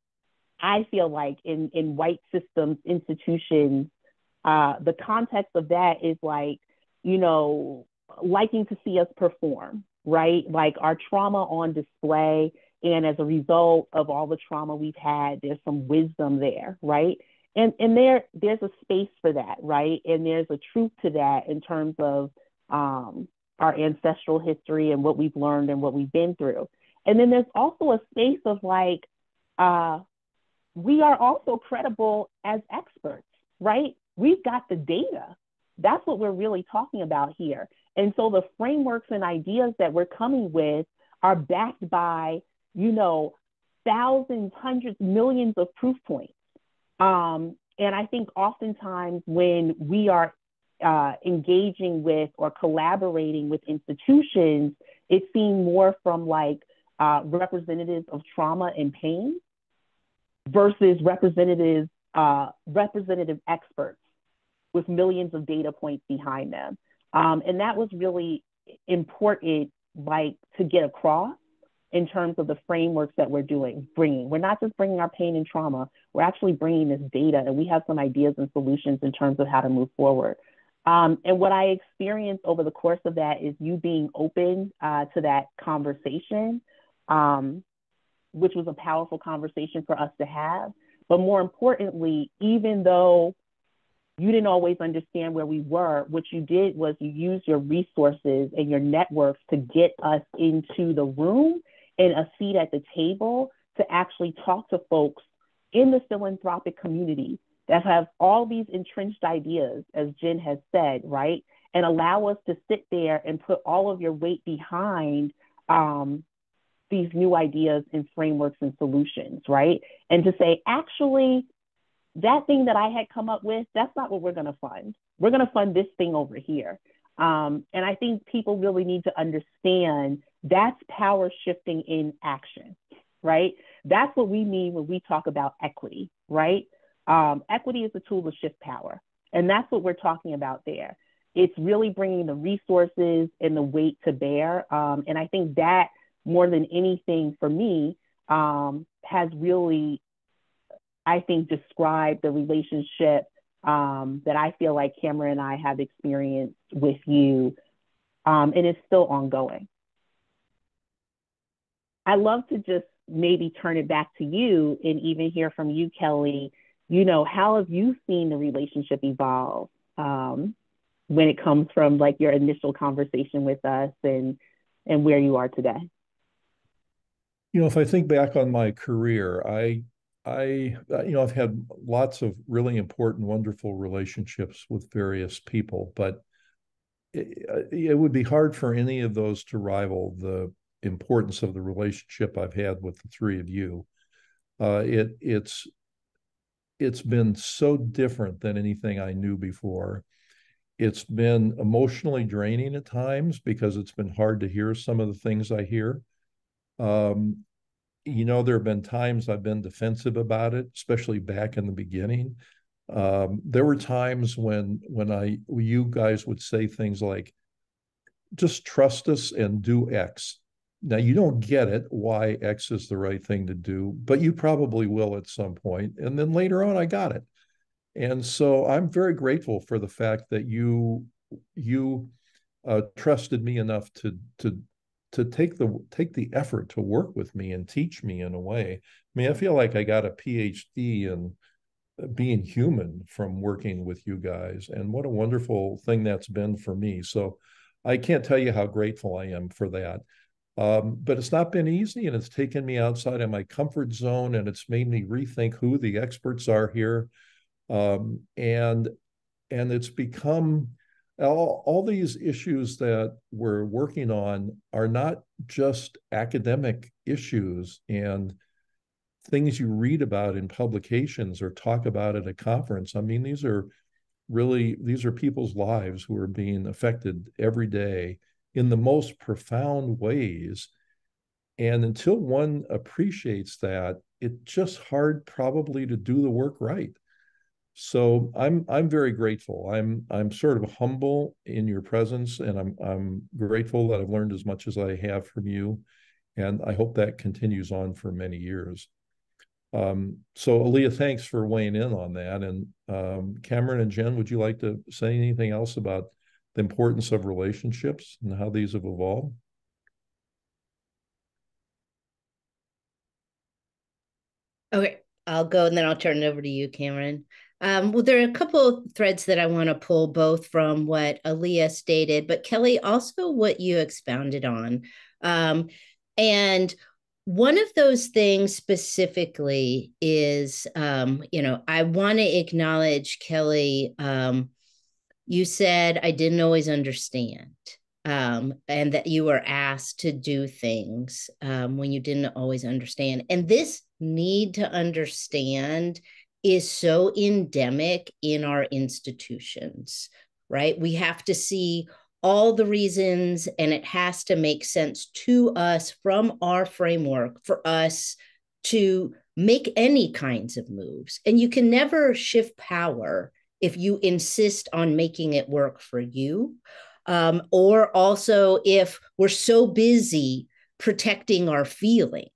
I feel like in, in white systems, institutions, uh, the context of that is like, you know, liking to see us perform, right? Like our trauma on display. And as a result of all the trauma we've had, there's some wisdom there, right? And, and there, there's a space for that, right? And there's a truth to that in terms of um, our ancestral history and what we've learned and what we've been through. And then there's also a space of like, uh, we are also credible as experts, right? We've got the data. That's what we're really talking about here. And so the frameworks and ideas that we're coming with are backed by, you know, thousands, hundreds, millions of proof points. Um, and I think oftentimes when we are uh, engaging with or collaborating with institutions, it's seen more from like uh, representatives of trauma and pain versus representatives, uh, representative experts with millions of data points behind them. Um, and that was really important, like to get across in terms of the frameworks that we're doing, bringing. We're not just bringing our pain and trauma, we're actually bringing this data and we have some ideas and solutions in terms of how to move forward. Um, and what I experienced over the course of that is you being open uh, to that conversation, um, which was a powerful conversation for us to have. But more importantly, even though you didn't always understand where we were. What you did was you used your resources and your networks to get us into the room and a seat at the table to actually talk to folks in the philanthropic community that have all these entrenched ideas, as Jen has said, right? And allow us to sit there and put all of your weight behind um, these new ideas and frameworks and solutions, right? And to say, actually, that thing that I had come up with, that's not what we're going to fund. We're going to fund this thing over here. Um, and I think people really need to understand that's power shifting in action, right? That's what we mean when we talk about equity, right? Um, equity is a tool to shift power. And that's what we're talking about there. It's really bringing the resources and the weight to bear. Um, and I think that more than anything for me um, has really, I think, described the relationship um, that I feel like Camryn and I have experienced with you, um, and it's still ongoing. I love to just maybe turn it back to you and even hear from you, Kelly. You know, how have you seen the relationship evolve um, when it comes from like your initial conversation with us and and where you are today? You know, if I think back on my career, I I, uh, you know, I've had lots of really important, wonderful relationships with various people, but it, uh, it, would be hard for any of those to rival the importance of the relationship I've had with the three of you. Uh, it it's it's been so different than anything I knew before. It's been emotionally draining at times because it's been hard to hear some of the things I hear. Um, you know, there have been times I've been defensive about it, especially back in the beginning. Um, there were times when when I you guys would say things like, "Just trust us and do X." Now you don't get it why X is the right thing to do, but you probably will at some point. And then later on, I got it, and so I'm very grateful for the fact that you you uh, trusted me enough to to to take the take the effort to work with me and teach me in a way. I mean, I feel like I got a PhD in uh, being human from working with you guys, and what a wonderful thing that's been for me. So, I can't tell you how grateful I am for that. Um, but it's not been easy, and it's taken me outside of my comfort zone, and it's made me rethink who the experts are here, um, and and it's become all, all these issues that we're working on are not just academic issues and things you read about in publications or talk about at a conference. I mean, these are really these are people's lives who are being affected every day in the most profound ways. And until one appreciates that, it's just hard probably to do the work right. So I'm I'm very grateful. I'm I'm sort of humble in your presence, and I'm I'm grateful that I've learned as much as I have from you, and I hope that continues on for many years. Um, so Aliyah, thanks for weighing in on that. And um, Camryn and Jen, would you like to say anything else about the importance of relationships and how these have evolved? Okay, I'll go and then I'll turn it over to you, Camryn. Um, well, there are a couple of threads that I want to pull both from what Aliyah stated, but Kelly, also what you expounded on. Um, and one of those things specifically is, um, you know, I want to acknowledge Kelly. Um, you said I didn't always understand. Um, and that you were asked to do things um, when you didn't always understand. And this need to understand is so endemic in our institutions, right? We have to see all the reasons and it has to make sense to us from our framework for us to make any kinds of moves. And you can never shift power if you insist on making it work for you. Um, or also if we're so busy protecting our feelings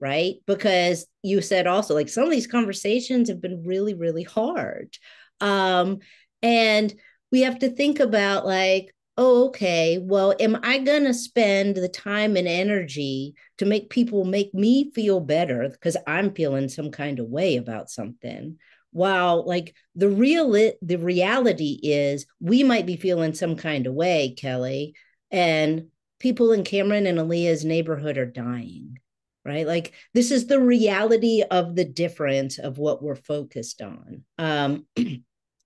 right? Because you said also like some of these conversations have been really, really hard. Um, and we have to think about like, oh, okay, well, am I going to spend the time and energy to make people make me feel better because I'm feeling some kind of way about something? While like the real the reality is we might be feeling some kind of way, Kelly, and people in Camryn and Aliyah's neighborhood are dying right? Like this is the reality of the difference of what we're focused on. Um, (clears throat) and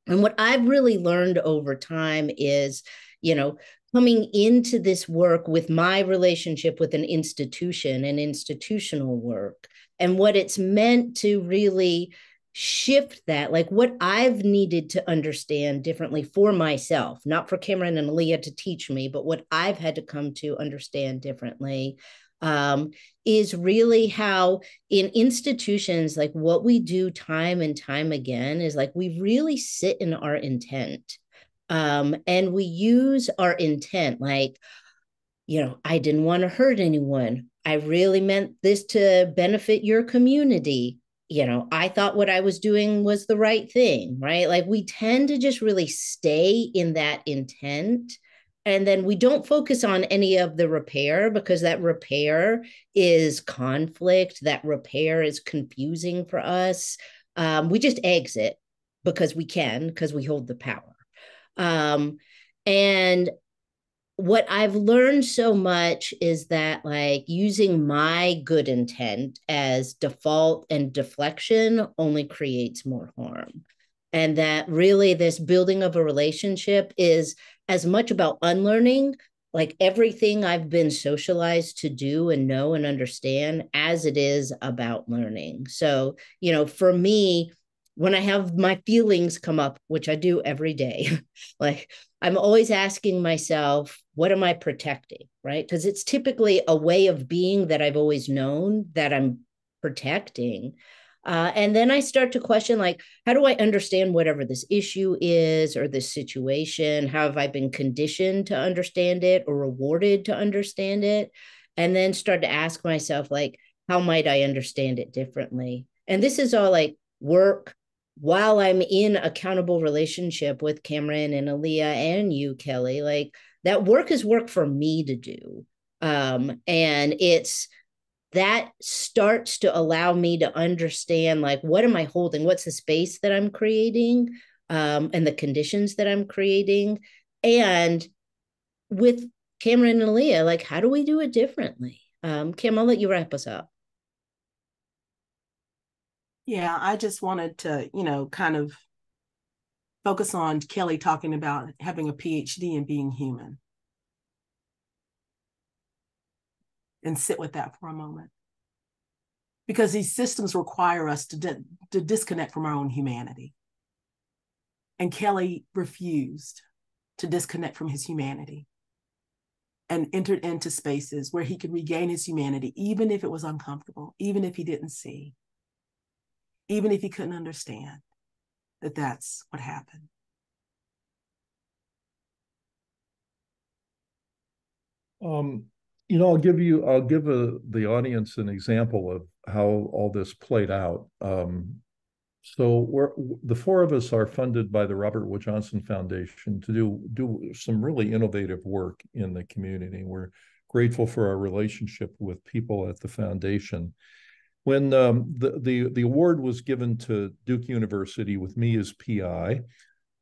what I've really learned over time is, you know, coming into this work with my relationship with an institution and institutional work and what it's meant to really shift that like what i've needed to understand differently for myself not for camryn and aliyah to teach me but what i've had to come to understand differently um, is really how in institutions like what we do time and time again is like we really sit in our intent um, and we use our intent like you know i didn't want to hurt anyone. I really meant this to benefit your community you know i thought what i was doing was the right thing right? Like we tend to just really stay in that intent and then we don't focus on any of the repair because that repair is conflict that repair is confusing for us. Um, we just exit because we can because we hold the power. Um, and what I've learned so much is that like using my good intent as default and deflection only creates more harm. And that really this building of a relationship is as much about unlearning like everything I've been socialized to do and know and understand as it is about learning. So, you know, for me, when I have my feelings come up, which I do every day, (laughs) like I'm always asking myself, what am I protecting? Right. Because it's typically a way of being that I've always known that I'm protecting. Uh, and then I start to question, like, how do I understand whatever this issue is or this situation? How have I been conditioned to understand it or rewarded to understand it? And then start to ask myself, like, how might I understand it differently? And this is all like work, while I'm in accountable relationship with Camryn and Aliyah and you, Kelly, like that work is work for me to do. Um, and it's that starts to allow me to understand like what am I holding? What's the space that I'm creating? Um, and the conditions that I'm creating. And with Camryn and Aliyah, like how do we do it differently? Um, Cam, I'll let you wrap us up. Yeah, I just wanted to, you know, kind of focus on Kelly talking about having a PhD and being human. And sit with that for a moment. Because these systems require us to, di- to disconnect from our own humanity. And Kelly refused to disconnect from his humanity and entered into spaces where he could regain his humanity, even if it was uncomfortable, even if he didn't see even if he couldn't understand that that's what happened. Um, you know, I'll give you, I'll give a, the audience an example of how all this played out. Um, so the four of us are funded by the Robert Wood Johnson Foundation to do do some really innovative work in the community. We're grateful for our relationship with people at the foundation when um, the, the the award was given to Duke University with me as PI,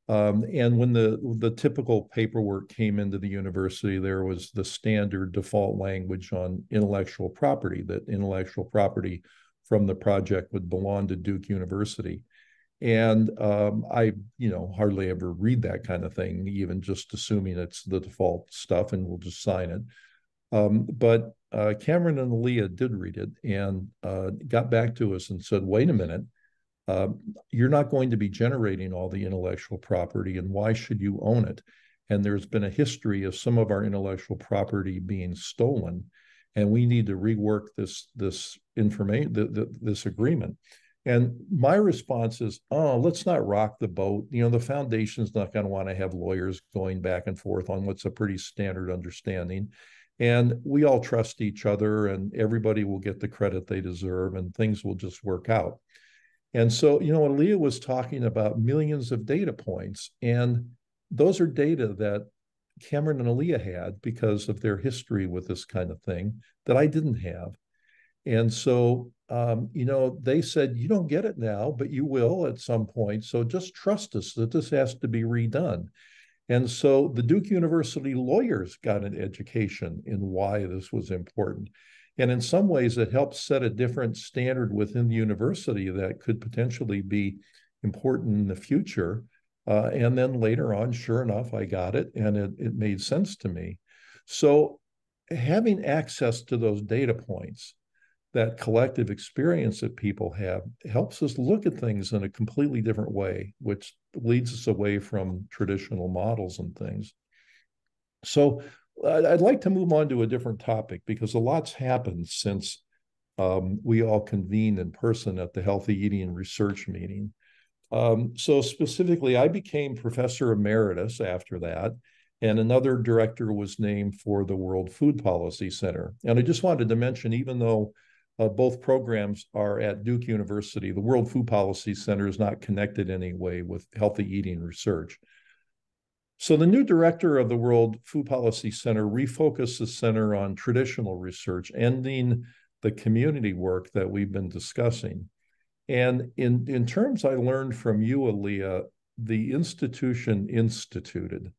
um, and when the the typical paperwork came into the university, there was the standard default language on intellectual property that intellectual property from the project would belong to Duke University. And um, I, you know, hardly ever read that kind of thing, even just assuming it's the default stuff and we'll just sign it. Um, but uh, Camryn and Aliyah did read it and uh, got back to us and said, wait a minute, uh, you're not going to be generating all the intellectual property, and why should you own it? And there's been a history of some of our intellectual property being stolen, and we need to rework this this information this agreement. And my response is, oh, let's not rock the boat. You know, the foundation's not going to want to have lawyers going back and forth on what's a pretty standard understanding and we all trust each other and everybody will get the credit they deserve and things will just work out. And so you know Aliyah was talking about millions of data points and those are data that camryn and Aliyah had because of their history with this kind of thing that i didn't have. And so um, you know they said you don't get it now but you will at some point so just trust us that this has to be redone And so the Duke University lawyers got an education in why this was important. And in some ways, it helped set a different standard within the university that could potentially be important in the future. Uh, and then later on, sure enough, I got it and it, it made sense to me. So having access to those data points, that collective experience that people have, helps us look at things in a completely different way, which leads us away from traditional models and things. So I'd like to move on to a different topic because a lot's happened since um, we all convened in person at the Healthy Eating Research meeting. Um, so specifically, I became professor emeritus after that, and another director was named for the World Food Policy Center. And I just wanted to mention, even though uh, both programs are at Duke University, the World Food Policy Center is not connected in any way with healthy eating research. So the new director of the World Food Policy Center refocused the center on traditional research, ending the community work that we've been discussing. And in, in terms I learned from you, Aliyah, the institution instituted.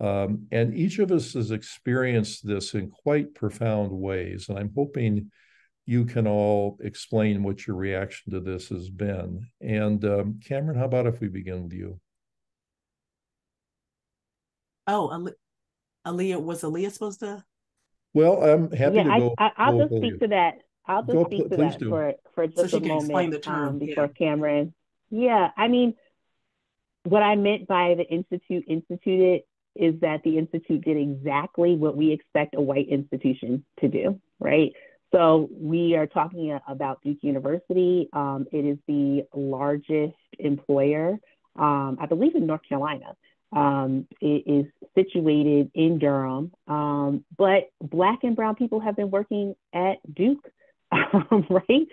Um, and each of us has experienced this in quite profound ways. And I'm hoping you can all explain what your reaction to this has been. And um, Camryn, how about if we begin with you? Oh, Aliyah, was Aliyah supposed to? Well, I'm happy yeah, to go. I, I, will just speak to that. I'll just go, speak to that do. for, for just so a moment the term, um, before yeah. Camryn. Yeah, I mean, what I meant by the Institute instituted is that the Institute did exactly what we expect a white institution to do, right? So we are talking about Duke University. Um, it is the largest employer, um, I believe, in North Carolina. Um, it is situated in Durham, um, but Black and Brown people have been working at Duke, (laughs) um, right?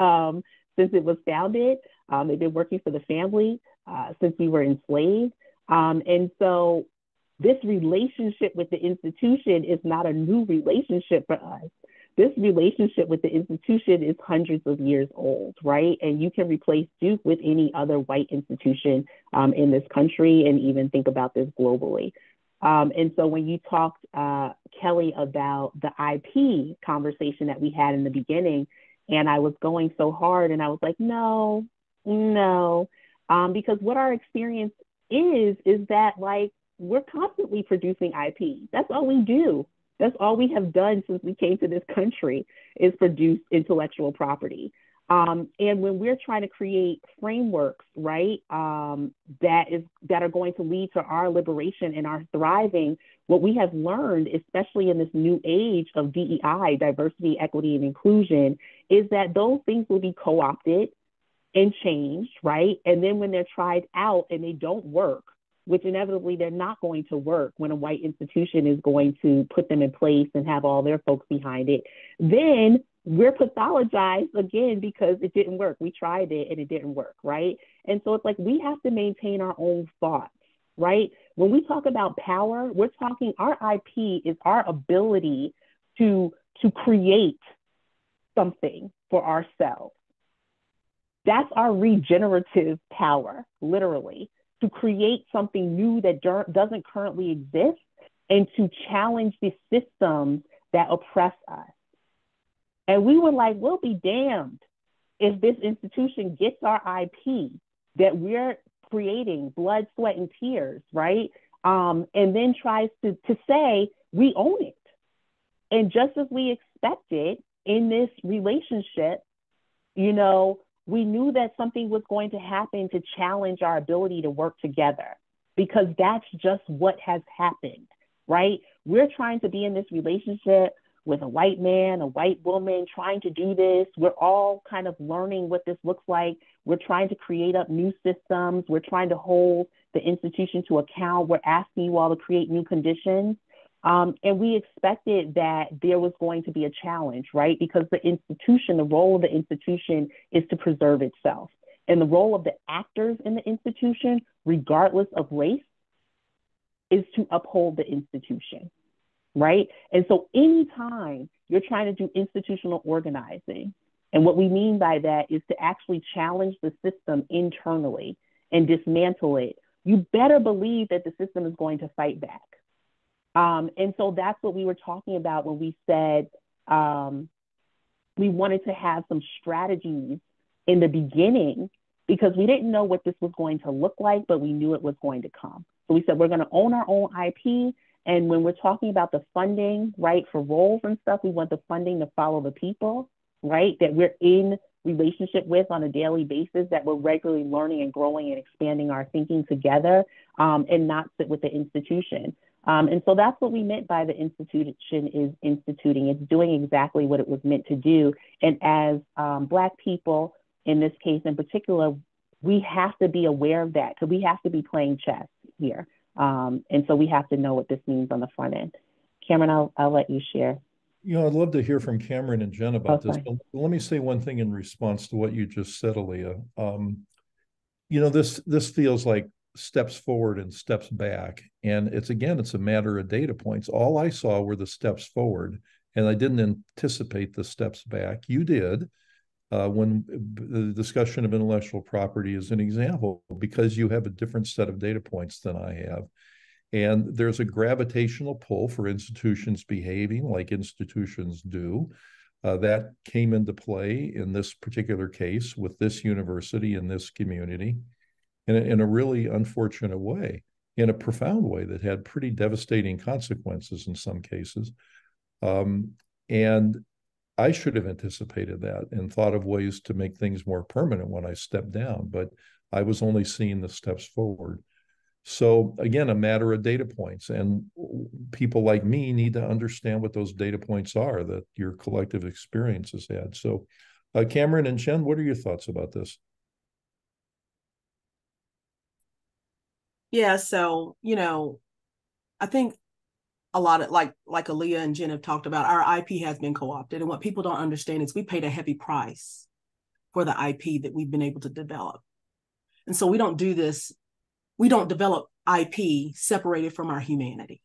Um, since it was founded, they've been working for the family uh, since we were enslaved. and so this relationship with the institution is not a new relationship for us this relationship with the institution is hundreds of years old, right? And you can replace Duke with any other white institution um, in this country and even think about this globally. Um, and so when you talked, uh, Kelly, about the IP conversation that we had in the beginning, and I was going so hard, and I was like, no, no, um, because what our experience is, is that like we're constantly producing IP. That's all we do. That's all we have done since we came to this country is produce intellectual property. Um, and when we're trying to create frameworks, right, um, that is that are going to lead to our liberation and our thriving, what we have learned, especially in this new age of DEI, diversity, equity, and inclusion, is that those things will be co-opted and changed, right? And then when they're tried out and they don't work, which inevitably they're not going to work when a white institution is going to put them in place and have all their folks behind it, then we're pathologized again because it didn't work. We tried it and it didn't work, right? And so it's like we have to maintain our own thoughts, right? When we talk about power, we're talking our IP is our ability to to create something for ourselves. That's our regenerative power, literally to create something new that doesn't currently exist and to challenge the systems that oppress us. And we were like, we'll be damned if this institution gets our IP that we're creating, blood, sweat, and tears, right? Um, and then tries to, to say we own it. And just as we expected in this relationship, you know, we knew that something was going to happen to challenge our ability to work together because that's just what has happened, right? We're trying to be in this relationship with a white man, a white woman, trying to do this. We're all kind of learning what this looks like. We're trying to create up new systems. We're trying to hold the institution to account. We're asking you all to create new conditions. Um, and we expected that there was going to be a challenge, right? Because the institution, the role of the institution is to preserve itself. And the role of the actors in the institution, regardless of race, is to uphold the institution, right? And so anytime you're trying to do institutional organizing, and what we mean by that is to actually challenge the system internally and dismantle it you better believe that the system is going to fight back. Um, and so that's what we were talking about when we said um, we wanted to have some strategies in the beginning because we didn't know what this was going to look like, but we knew it was going to come. So we said we're going to own our own IP. And when we're talking about the funding, right, for roles and stuff, we want the funding to follow the people, right, that we're in relationship with on a daily basis, that we're regularly learning and growing and expanding our thinking together um, and not sit with the institution. Um, and so that's what we meant by the institution is instituting. It's doing exactly what it was meant to do. And as um, Black people, in this case in particular, we have to be aware of that because we have to be playing chess here. Um, and so we have to know what this means on the front end. Camryn, I'll, I'll let you share. You know, I'd love to hear from Camryn and Jen about oh, this. But let me say one thing in response to what you just said, Aliyah. Um, you know, this this feels like steps forward and steps back, and it's again, it's a matter of data points. All I saw were the steps forward, and I didn't anticipate the steps back. You did. Uh, when the discussion of intellectual property is an example, because you have a different set of data points than I have. And there's a gravitational pull for institutions behaving like institutions do. Uh, that came into play in this particular case with this university in this community in a, in a really unfortunate way, in a profound way that had pretty devastating consequences in some cases. Um, and I should have anticipated that and thought of ways to make things more permanent when I stepped down, but I was only seeing the steps forward. So again, a matter of data points, and people like me need to understand what those data points are that your collective experience has had. So, uh, Camryn and Jen, what are your thoughts about this? Yeah, so you know, I think a lot of like like Aliyah and Jen have talked about, our IP has been co-opted, and what people don't understand is we paid a heavy price for the IP that we've been able to develop, and so we don't do this we don't develop IP separated from our humanity.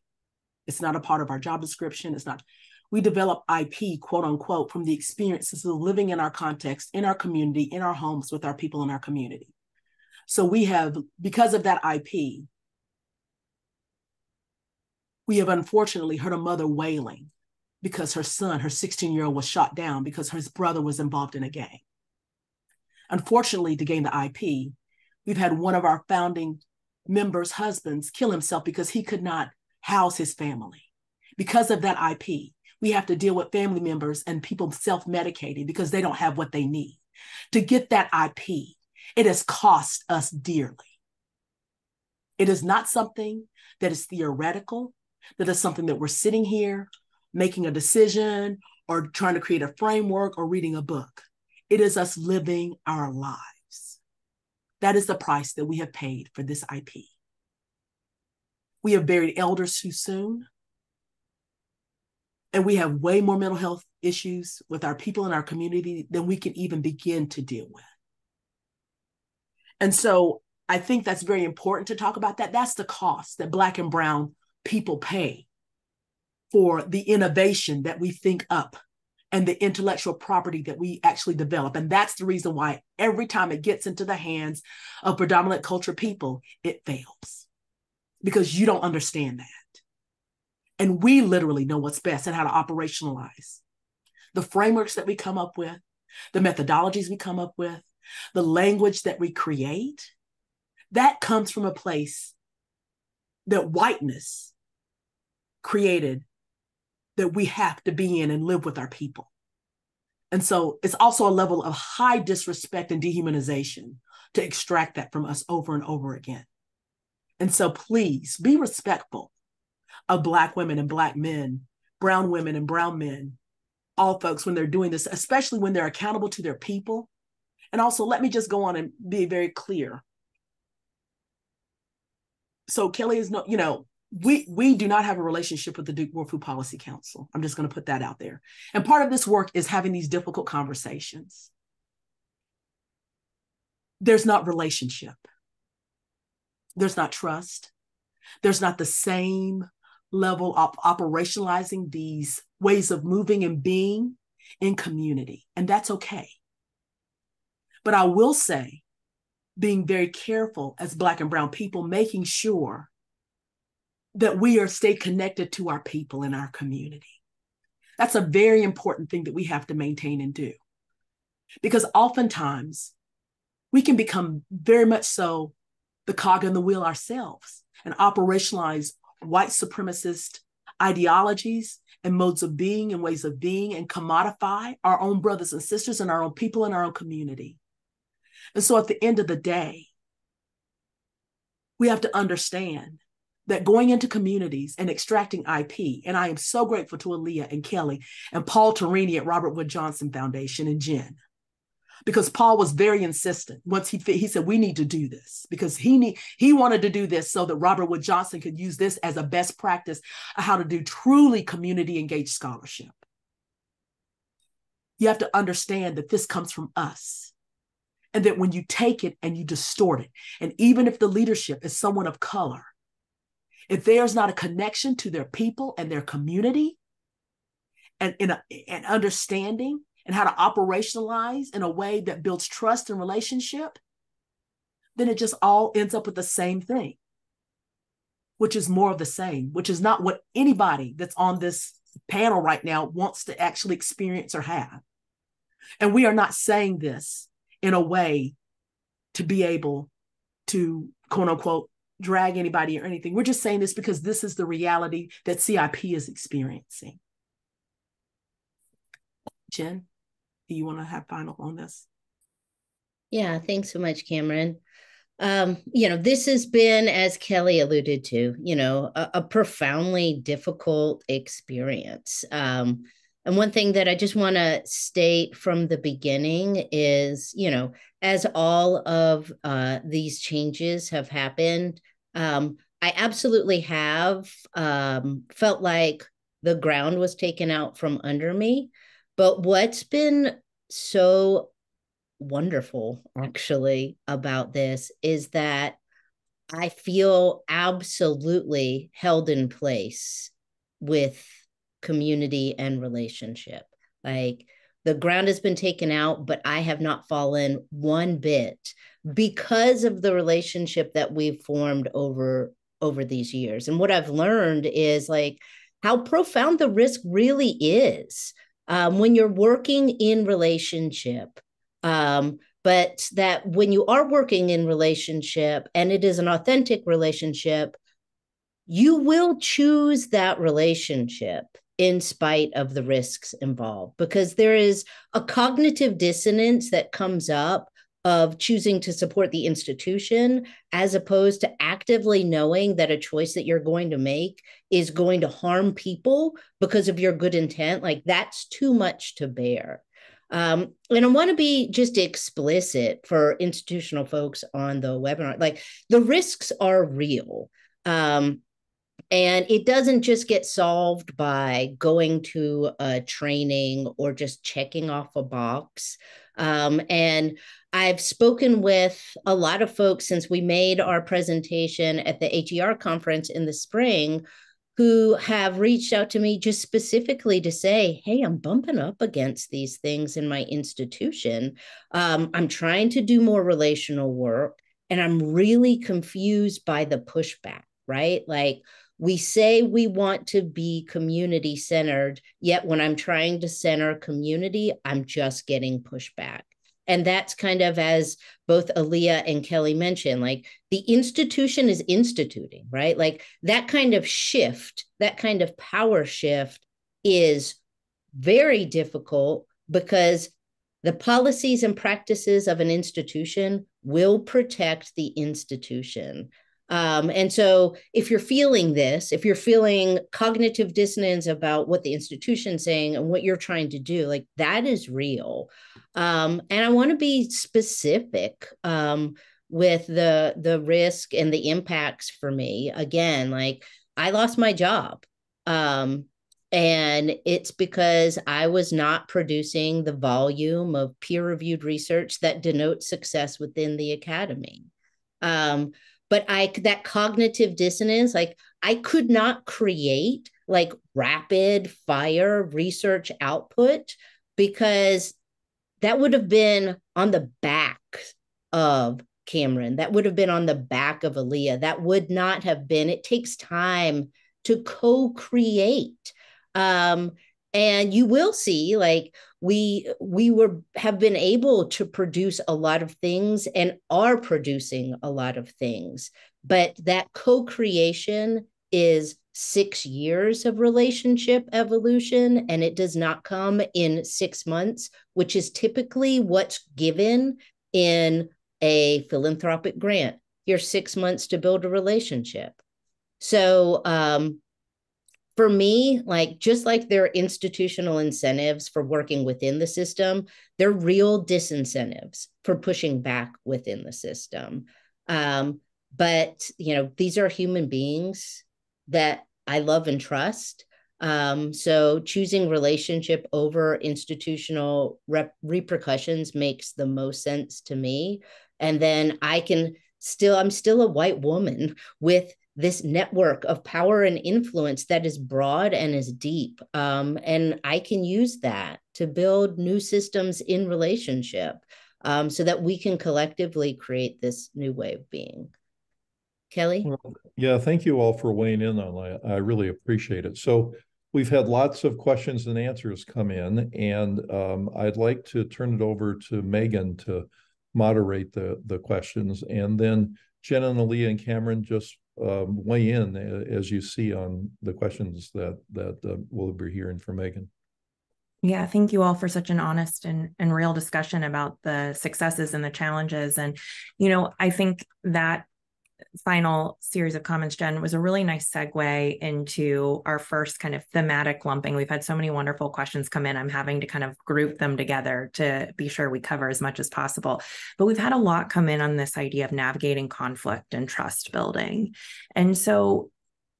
It's not a part of our job description. It's not. We develop IP, quote unquote, from the experiences of living in our context, in our community, in our homes with our people in our community. So we have, because of that IP, we have unfortunately heard a mother wailing because her son, her 16 year old, was shot down because his brother was involved in a gang. Unfortunately, to gain the IP, we've had one of our founding members' husbands kill himself because he could not house his family. Because of that IP, we have to deal with family members and people self medicating because they don't have what they need. To get that IP, it has cost us dearly. It is not something that is theoretical, that is something that we're sitting here making a decision or trying to create a framework or reading a book. It is us living our lives. That is the price that we have paid for this IP. We have buried elders too soon. And we have way more mental health issues with our people in our community than we can even begin to deal with. And so I think that's very important to talk about that. That's the cost that Black and Brown people pay for the innovation that we think up and the intellectual property that we actually develop. And that's the reason why every time it gets into the hands of predominant culture people, it fails because you don't understand that. And we literally know what's best and how to operationalize the frameworks that we come up with, the methodologies we come up with, the language that we create. That comes from a place that whiteness created that we have to be in and live with our people. And so it's also a level of high disrespect and dehumanization to extract that from us over and over again. And so please be respectful of Black women and Black men, brown women and brown men, all folks when they're doing this, especially when they're accountable to their people. And also, let me just go on and be very clear. So Kelly is no, you know, we we do not have a relationship with the Duke Food Policy Council. I'm just going to put that out there. And part of this work is having these difficult conversations. There's not relationship. There's not trust. There's not the same level of operationalizing these ways of moving and being in community. And that's okay. But I will say being very careful as Black and Brown people, making sure that we are stay connected to our people in our community. That's a very important thing that we have to maintain and do. Because oftentimes we can become very much so the cog in the wheel ourselves and operationalize white supremacist ideologies and modes of being and ways of being and commodify our own brothers and sisters and our own people in our own community. And so at the end of the day, we have to understand that going into communities and extracting IP, and I am so grateful to Aliyah and Kelly and Paul Tarini at Robert Wood Johnson Foundation and Jen, because Paul was very insistent. Once he he said we need to do this because he need he wanted to do this so that Robert Wood Johnson could use this as a best practice of how to do truly community engaged scholarship. You have to understand that this comes from us. And that when you take it and you distort it, and even if the leadership is someone of color, if there's not a connection to their people and their community and in an understanding and how to operationalize in a way that builds trust and relationship, then it just all ends up with the same thing, which is more of the same, which is not what anybody that's on this panel right now wants to actually experience or have. And we are not saying this in a way to be able to quote unquote drag anybody or anything. We're just saying this because this is the reality that CIP is experiencing. Jen, do you want to have final on this? Yeah, thanks so much, Camryn. Um, you know, this has been, as Kelly alluded to, you know, a, a profoundly difficult experience. Um, and one thing that I just want to state from the beginning is, you know, as all of uh, these changes have happened, um, I absolutely have um, felt like the ground was taken out from under me. But what's been so wonderful, actually, about this is that I feel absolutely held in place with community and relationship. Like the ground has been taken out, but I have not fallen one bit because of the relationship that we've formed over over these years. And what I've learned is like how profound the risk really is um, when you're working in relationship. Um, but that when you are working in relationship and it is an authentic relationship, you will choose that relationship in spite of the risks involved because there is a cognitive dissonance that comes up of choosing to support the institution as opposed to actively knowing that a choice that you're going to make is going to harm people because of your good intent like that's too much to bear um, and I want to be just explicit for institutional folks on the webinar. Like the risks are real. Um, and it doesn't just get solved by going to a training or just checking off a box. Um, and I've spoken with a lot of folks since we made our presentation at the HER conference in the spring who have reached out to me just specifically to say, Hey, I'm bumping up against these things in my institution. Um, I'm trying to do more relational work and I'm really confused by the pushback, right? Like, we say we want to be community centered, yet when I'm trying to center community, I'm just getting pushback. And that's kind of as both Aliyah and Kelly mentioned, like the institution is instituting, right? Like that kind of shift, that kind of power shift is very difficult because the policies and practices of an institution will protect the institution. Um, and so, if you're feeling this, if you're feeling cognitive dissonance about what the institution's saying and what you're trying to do, like that is real. Um, and I want to be specific um, with the the risk and the impacts for me. Again, like I lost my job. Um, and it's because I was not producing the volume of peer reviewed research that denotes success within the academy. But i that cognitive dissonance like i could not create like rapid fire research output because that would have been on the back of Camryn. That would have been on the back of Aliyah. That would not have been. It takes time to co-create. Um, and you will see like we we were have been able to produce a lot of things and are producing a lot of things but that co-creation is six years of relationship evolution and it does not come in six months which is typically what's given in a philanthropic grant. You're six months to build a relationship. So um, for me, like just like there are institutional incentives for working within the system, there are real disincentives for pushing back within the system. Um, but you know, these are human beings that I love and trust. Um, so choosing relationship over institutional rep- repercussions makes the most sense to me. And then I can still, I'm still a white woman (laughs) with this network of power and influence that is broad and is deep. Um, and I can use that to build new systems in relationship um, so that we can collectively create this new way of being. Kelly? Yeah, thank you all for weighing in on that. I really appreciate it. So we've had lots of questions and answers come in, and um, I'd like to turn it over to Megan to moderate the, the questions. And then Jen and Aliyah and Camryn just um, weigh in as you see on the questions that that uh, we'll be hearing from Megan. Yeah, thank you all for such an honest and, and real discussion about the successes and the challenges. And, you know, I think that final series of comments, Jen, was a really nice segue into our first kind of thematic lumping. We've had so many wonderful questions come in. I'm having to kind of group them together to be sure we cover as much as possible. But we've had a lot come in on this idea of navigating conflict and trust building. And so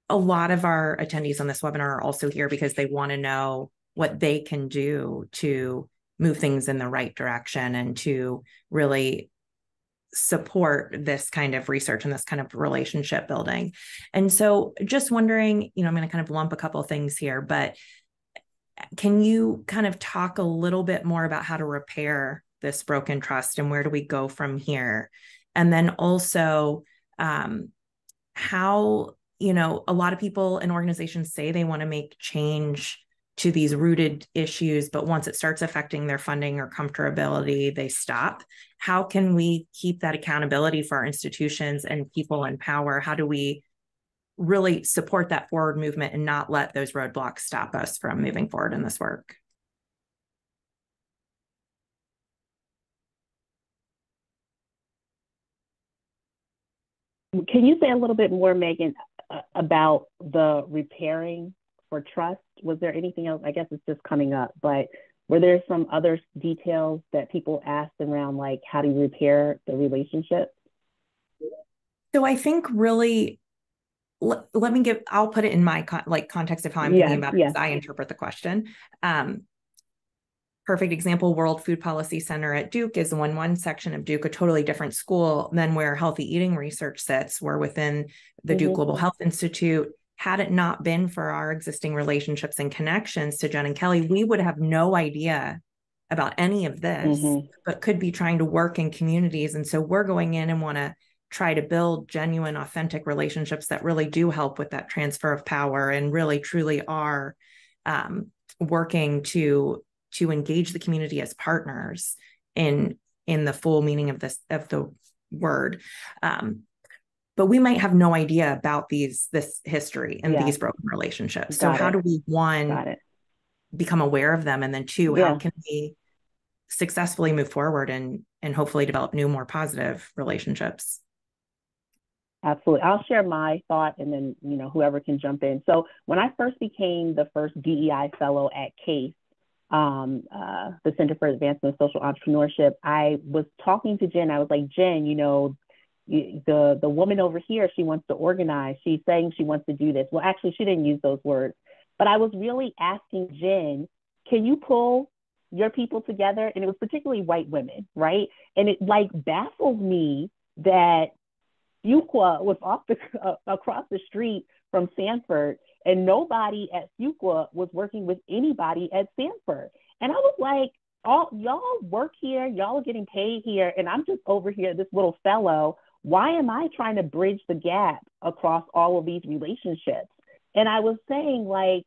a lot of our attendees on this webinar are also here because they want to know what they can do to move things in the right direction and to really support this kind of research and this kind of relationship building. And so just wondering, you know, I'm going to kind of lump a couple things here, but can you kind of talk a little bit more about how to repair this broken trust and where do we go from here? And then also um, how, you know, a lot of people and organizations say they want to make change to these rooted issues, but once it starts affecting their funding or comfortability, they stop. How can we keep that accountability for our institutions and people in power? How do we really support that forward movement and not let those roadblocks stop us from moving forward in this work? Can you say a little bit more, Megan, about the repairing for trust? Was there anything else? I guess it's just coming up, but were there some other details that people asked around like how do you repair the relationship? So I think really let, let me give I'll put it in my con- like context of how I'm yeah, thinking about yeah. it as I interpret the question. Um, perfect example world food policy center at duke is one one section of duke a totally different school than where healthy eating research sits we're within the mm-hmm. duke global health institute had it not been for our existing relationships and connections to Jen and Kelly, we would have no idea about any of this, mm-hmm. but could be trying to work in communities. And so we're going in and want to try to build genuine, authentic relationships that really do help with that transfer of power and really truly are um, working to to engage the community as partners in in the full meaning of this of the word. Um, but we might have no idea about these this history and yeah. these broken relationships Got so it. how do we one become aware of them and then two yeah. how can we successfully move forward and and hopefully develop new more positive relationships absolutely i'll share my thought and then you know whoever can jump in so when i first became the first dei fellow at case um, uh, the Center for Advancement of Social Entrepreneurship, I was talking to Jen. I was like, Jen, you know, the the woman over here she wants to organize. She's saying she wants to do this. Well actually she didn't use those words. But i was really asking jen can you pull your people together? And it was particularly white women right? And it like baffled me that Fuqua was off the (laughs) uh, across the street from Sanford and nobody at Fuqua was working with anybody at Sanford. And I was like all y'all work here, y'all are getting paid here, and I'm just over here, this little fellow. Why am I trying to bridge the gap across all of these relationships? And I was saying, like,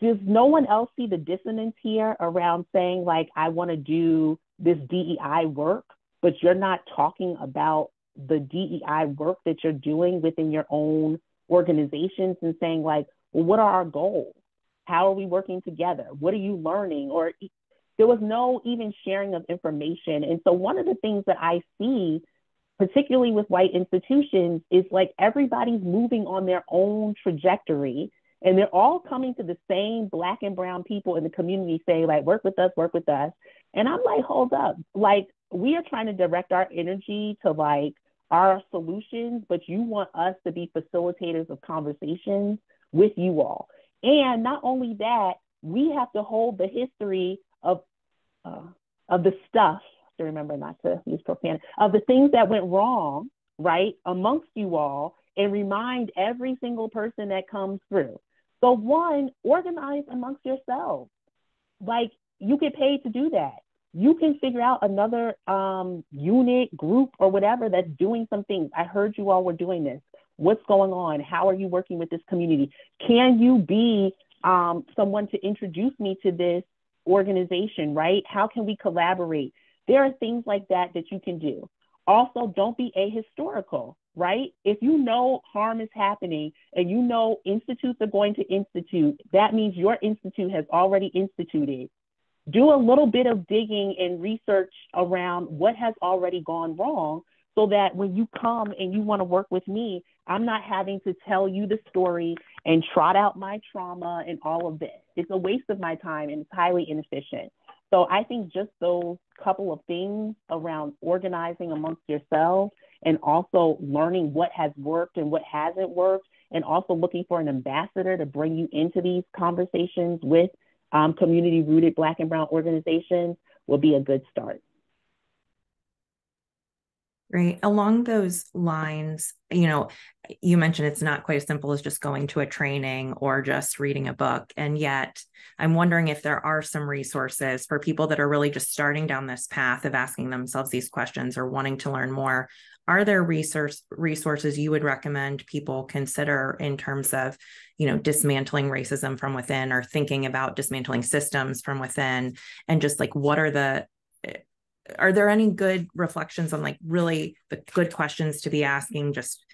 does no one else see the dissonance here around saying, like, I want to do this DEI work, but you're not talking about the DEI work that you're doing within your own organizations and saying, like, well, what are our goals? How are we working together? What are you learning? Or there was no even sharing of information. And so, one of the things that I see, particularly with white institutions, is like everybody's moving on their own trajectory. And they're all coming to the same black and brown people in the community saying, like, work with us, work with us. And I'm like, hold up. Like, we are trying to direct our energy to like our solutions, but you want us to be facilitators of conversations with you all. And not only that, we have to hold the history of uh, of the stuff. To remember not to use profanity of the things that went wrong, right, amongst you all, and remind every single person that comes through. So one, organize amongst yourselves. Like you get paid to do that you can figure out another um, unit, group, or whatever that's doing some things. I heard you all were doing this. What's going on? How are you working with this community? Can you be um, someone to introduce me to this organization, right? How can we collaborate? There are things like that that you can do. Also, don't be ahistorical, right? If you know harm is happening and you know institutes are going to institute, that means your institute has already instituted do a little bit of digging and research around what has already gone wrong so that when you come and you want to work with me, I'm not having to tell you the story and trot out my trauma and all of this. It's a waste of my time and it's highly inefficient. So I think just those couple of things around organizing amongst yourselves and also learning what has worked and what hasn't worked and also looking for an ambassador to bring you into these conversations with um, community rooted Black and Brown organizations will be a good start. Great. Along those lines, you know, you mentioned it's not quite as simple as just going to a training or just reading a book. And yet, I'm wondering if there are some resources for people that are really just starting down this path of asking themselves these questions or wanting to learn more are there resource resources you would recommend people consider in terms of you know dismantling racism from within or thinking about dismantling systems from within and just like what are the are there any good reflections on like really the good questions to be asking just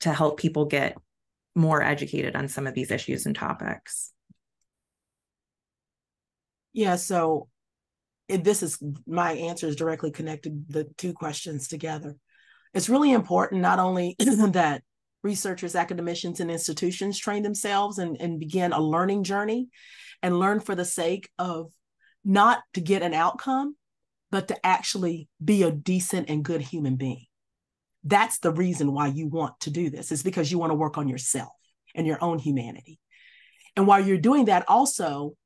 to help people get more educated on some of these issues and topics yeah so this is my answer is directly connected the two questions together. It's really important not only (clears throat) that researchers, academicians, and institutions train themselves and, and begin a learning journey and learn for the sake of not to get an outcome, but to actually be a decent and good human being. That's the reason why you want to do this, is because you want to work on yourself and your own humanity. And while you're doing that, also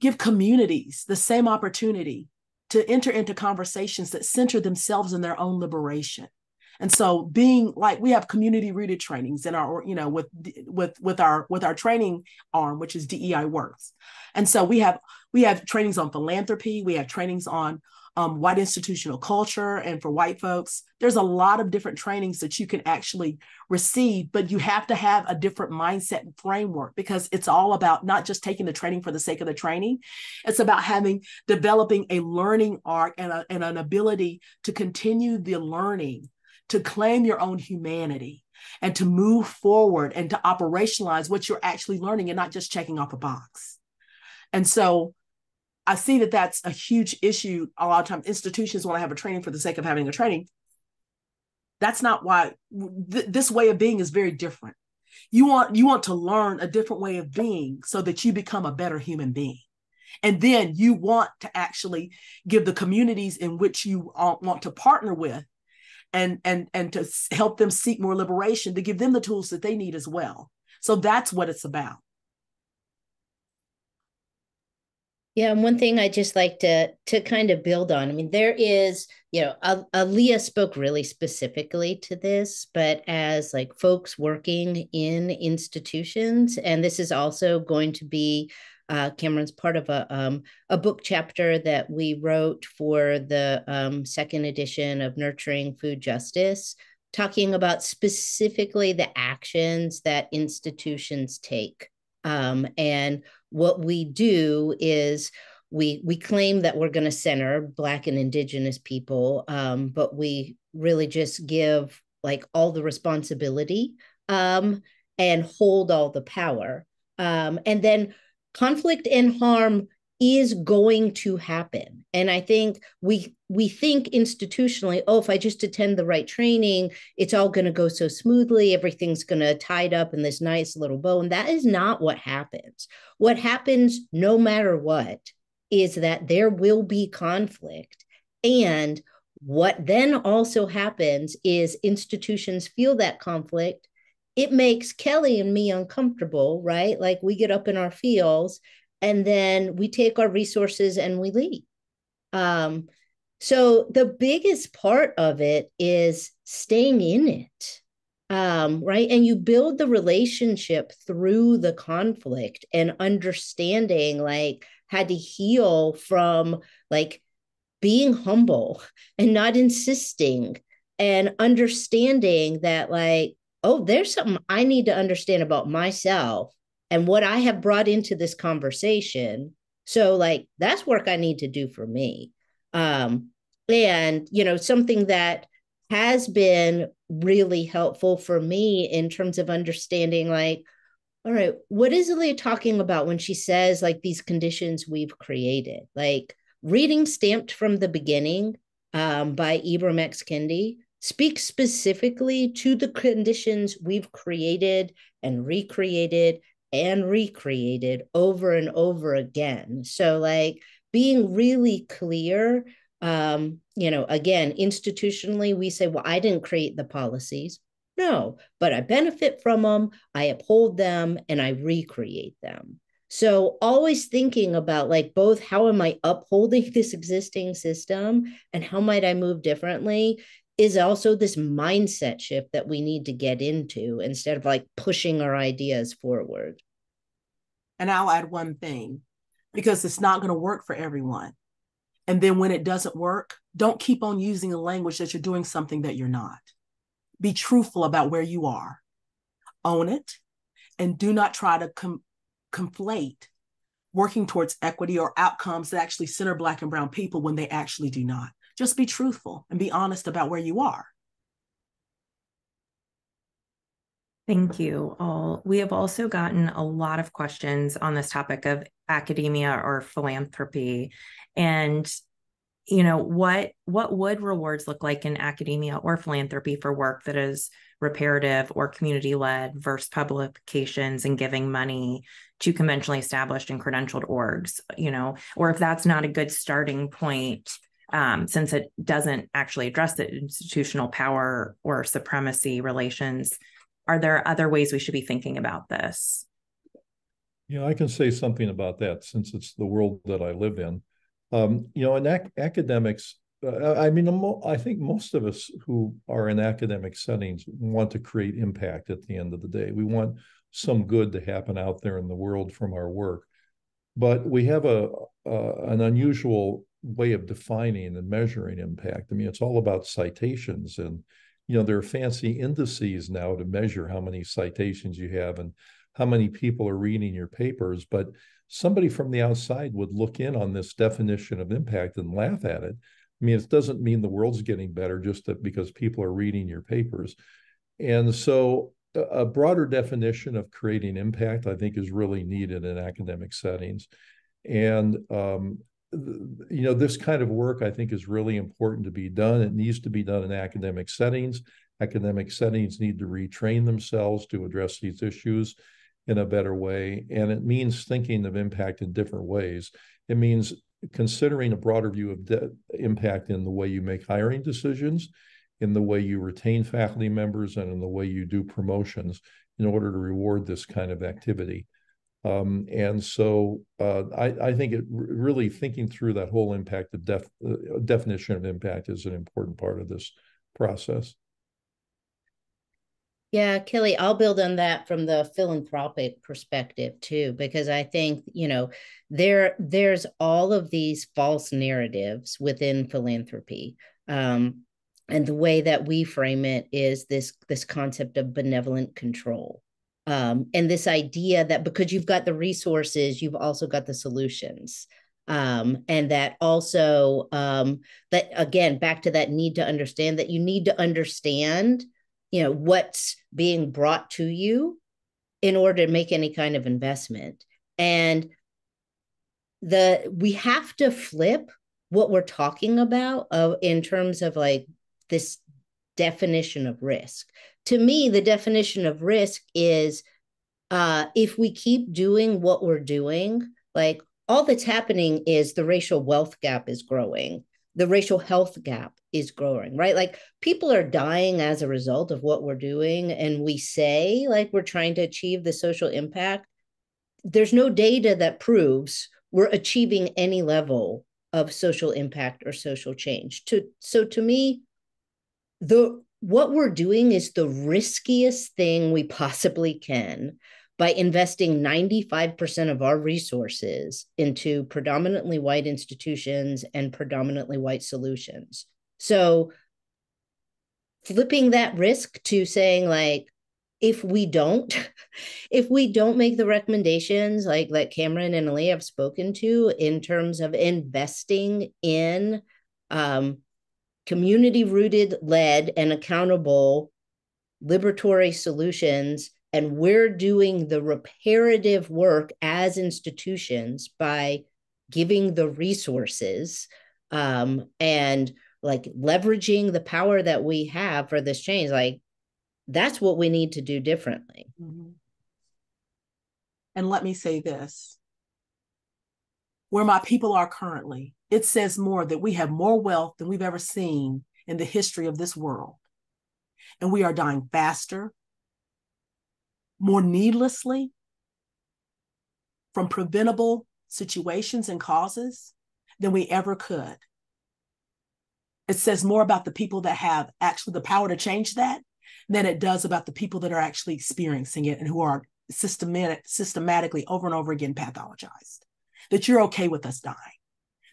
give communities the same opportunity to enter into conversations that center themselves in their own liberation and so being like we have community rooted trainings in our you know with with with our with our training arm which is dei works. And so we have we have trainings on philanthropy. We have trainings on um, white institutional culture and for white folks. There's a lot of different trainings that you can actually receive but you have to have a different mindset and framework because it's all about not just taking the training for the sake of the training. It's about having developing a learning arc and, a, and an ability to continue the learning to claim your own humanity and to move forward and to operationalize what you're actually learning and not just checking off a box and so I see that that's a huge issue. A lot of times, institutions want to have a training for the sake of having a training. That's not why th- this way of being is very different. You want you want to learn a different way of being so that you become a better human being. And then you want to actually give the communities in which you want to partner with and and and to help them seek more liberation to give them the tools that they need as well. So that's what it's about. Yeah, and one thing I just like to to kind of build on. I mean, there is, you know, Aliyah spoke really specifically to this, but as like folks working in institutions, and this is also going to be Uh, Camryn's part of a um, a book chapter that we wrote for the um, second edition of Nurturing Food Justice, talking about specifically the actions that institutions take. Um, and what we do is we we claim that we're going to center Black and Indigenous people, um, but we really just give like all the responsibility um, and hold all the power. Um, and then conflict and harm is going to happen. And i think we we think institutionally oh if i just attend the right training it's all going to go so smoothly everything's going to tied up in this nice little bow. And that is not what happens. What happens no matter what is that there will be conflict. And what then also happens is institutions feel that conflict it makes kelly and me uncomfortable right like we get up in our fields and then we take our resources and we leave. Um, so the biggest part of it is staying in it, um, right? And you build the relationship through the conflict and understanding, like, had to heal from like being humble (laughs) and not insisting and understanding that, like, oh, there's something I need to understand about myself and what I have brought into this conversation. So, like, that's work I need to do for me. Um, and, you know, something that has been really helpful for me in terms of understanding, like, all right, what is Leah talking about when she says, like, these conditions we've created? Like, reading Stamped from the Beginning um, by Ibram X. Kendi speaks specifically to the conditions we've created and recreated and recreated over and over again. So, like being really clear, um, you know, again, institutionally, we say, well, I didn't create the policies. No, but I benefit from them, I uphold them, and I recreate them. So, always thinking about like both how am I upholding (laughs) this existing system and how might I move differently is also this mindset shift that we need to get into instead of like pushing our ideas forward. And I'll add one thing because it's not going to work for everyone. And then when it doesn't work, don't keep on using a language that you're doing something that you're not. Be truthful about where you are, own it, and do not try to com- conflate working towards equity or outcomes that actually center Black and Brown people when they actually do not. Just be truthful and be honest about where you are. Thank you all. We have also gotten a lot of questions on this topic of academia or philanthropy and you know what what would rewards look like in academia or philanthropy for work that is reparative or community led versus publications and giving money to conventionally established and credentialed orgs you know or if that's not a good starting point um, since it doesn't actually address the institutional power or supremacy relations are there other ways we should be thinking about this? Yeah, I can say something about that since it's the world that I live in. Um, you know, in ac- academics, uh, I mean, I think most of us who are in academic settings want to create impact at the end of the day. We want some good to happen out there in the world from our work. But we have a, an unusual way of defining and measuring impact. I mean, it's all about citations and you know, there are fancy indices now to measure how many citations you have and how many people are reading your papers. But somebody from the outside would look in on this definition of impact and laugh at it. I mean, it doesn't mean the world's getting better just because people are reading your papers. And so a broader definition of creating impact, I think, is really needed in academic settings. And um, you know, this kind of work I think is really important to be done. It needs to be done in academic settings. Academic settings need to retrain themselves to address these issues in a better way. And it means thinking of impact in different ways. It means considering a broader view of de- impact in the way you make hiring decisions, in the way you retain faculty members, and in the way you do promotions in order to reward this kind of activity. Um, and so uh, I, I, think it really thinking through that whole impact of def, uh, definition of impact is an important part of this process. Yeah, Kelly, I'll build on that from the philanthropic perspective too, because I think, you know, there there's all of these false narratives within philanthropy. Um, and the way that we frame it is this this concept of benevolent control. Um, and this idea that because you've got the resources, you've also got the solutions. Um, and that also um, that again back to that need to understand that you need to understand you know what's being brought to you in order to make any kind of investment and the we have to flip what we're talking about uh, in terms of like this definition of risk to me the definition of risk is uh, if we keep doing what we're doing like all that's happening is the racial wealth gap is growing the racial health gap is growing, right? Like people are dying as a result of what we're doing. And we say, like, we're trying to achieve the social impact. There's no data that proves we're achieving any level of social impact or social change. To so to me, the what we're doing is the riskiest thing we possibly can by investing 95% of our resources into predominantly white institutions and predominantly white solutions. So flipping that risk to saying like if we don't (laughs) if we don't make the recommendations like that camryn and ali have spoken to in terms of investing in um, community rooted led and accountable liberatory solutions and we're doing the reparative work as institutions by giving the resources um, and like leveraging the power that we have for this change. Like that's what we need to do differently. Mm-hmm. And let me say this where my people are currently, it says more that we have more wealth than we've ever seen in the history of this world. And we are dying faster, more needlessly from preventable situations and causes than we ever could. It says more about the people that have actually the power to change that than it does about the people that are actually experiencing it and who are systematic, systematically over and over again pathologized. That you're okay with us dying,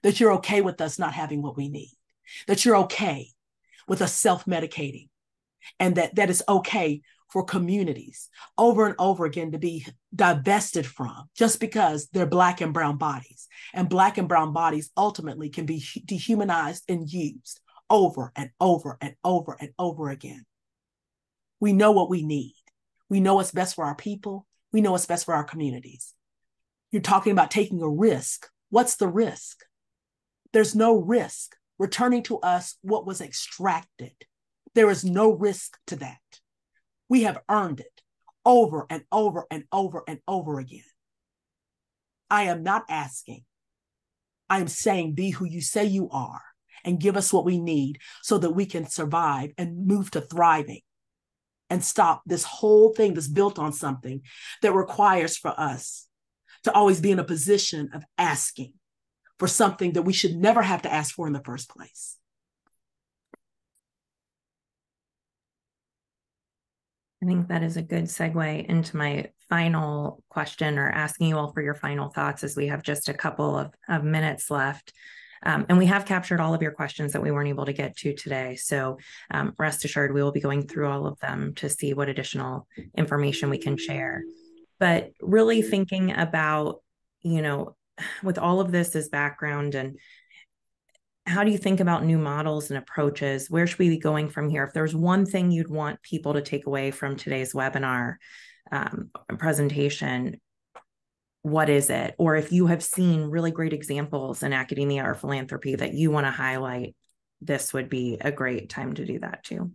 that you're okay with us not having what we need, that you're okay with us self medicating, and that that is okay for communities over and over again to be divested from just because they're black and brown bodies. And black and brown bodies ultimately can be dehumanized and used over and over and over and over again. We know what we need. We know what's best for our people. We know what's best for our communities. You're talking about taking a risk. What's the risk? There's no risk returning to us what was extracted. There is no risk to that. We have earned it over and over and over and over again. I am not asking. I am saying, be who you say you are and give us what we need so that we can survive and move to thriving and stop this whole thing that's built on something that requires for us to always be in a position of asking for something that we should never have to ask for in the first place. I think that is a good segue into my final question or asking you all for your final thoughts as we have just a couple of, of minutes left. Um, and we have captured all of your questions that we weren't able to get to today. So um, rest assured, we will be going through all of them to see what additional information we can share. But really thinking about, you know, with all of this as background and how do you think about new models and approaches? Where should we be going from here? If there's one thing you'd want people to take away from today's webinar um, presentation, what is it? Or if you have seen really great examples in academia or philanthropy that you want to highlight, this would be a great time to do that too.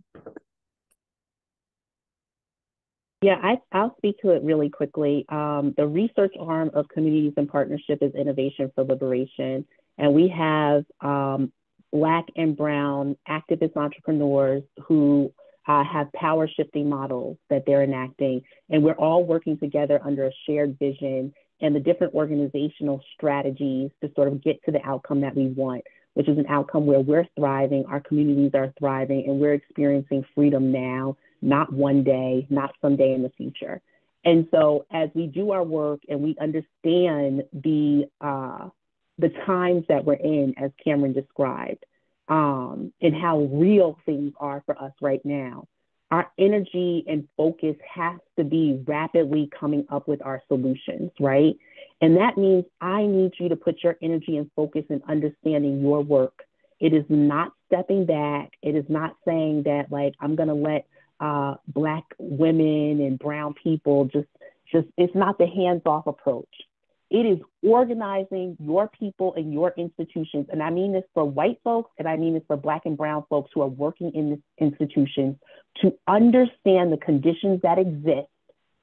Yeah, I, I'll speak to it really quickly. Um, the research arm of Communities in Partnership is Innovation for Liberation. And we have um, Black and Brown activist entrepreneurs who uh, have power shifting models that they're enacting. And we're all working together under a shared vision and the different organizational strategies to sort of get to the outcome that we want, which is an outcome where we're thriving, our communities are thriving, and we're experiencing freedom now not one day, not someday in the future. And so as we do our work and we understand the uh, the times that we're in, as Cameron described, um, and how real things are for us right now, our energy and focus has to be rapidly coming up with our solutions, right? And that means I need you to put your energy and focus in understanding your work. It is not stepping back. It is not saying that like I'm gonna let uh, black women and brown people just just it's not the hands-off approach. It is organizing your people and your institutions. And I mean this for white folks and I mean this for black and brown folks who are working in this institutions to understand the conditions that exist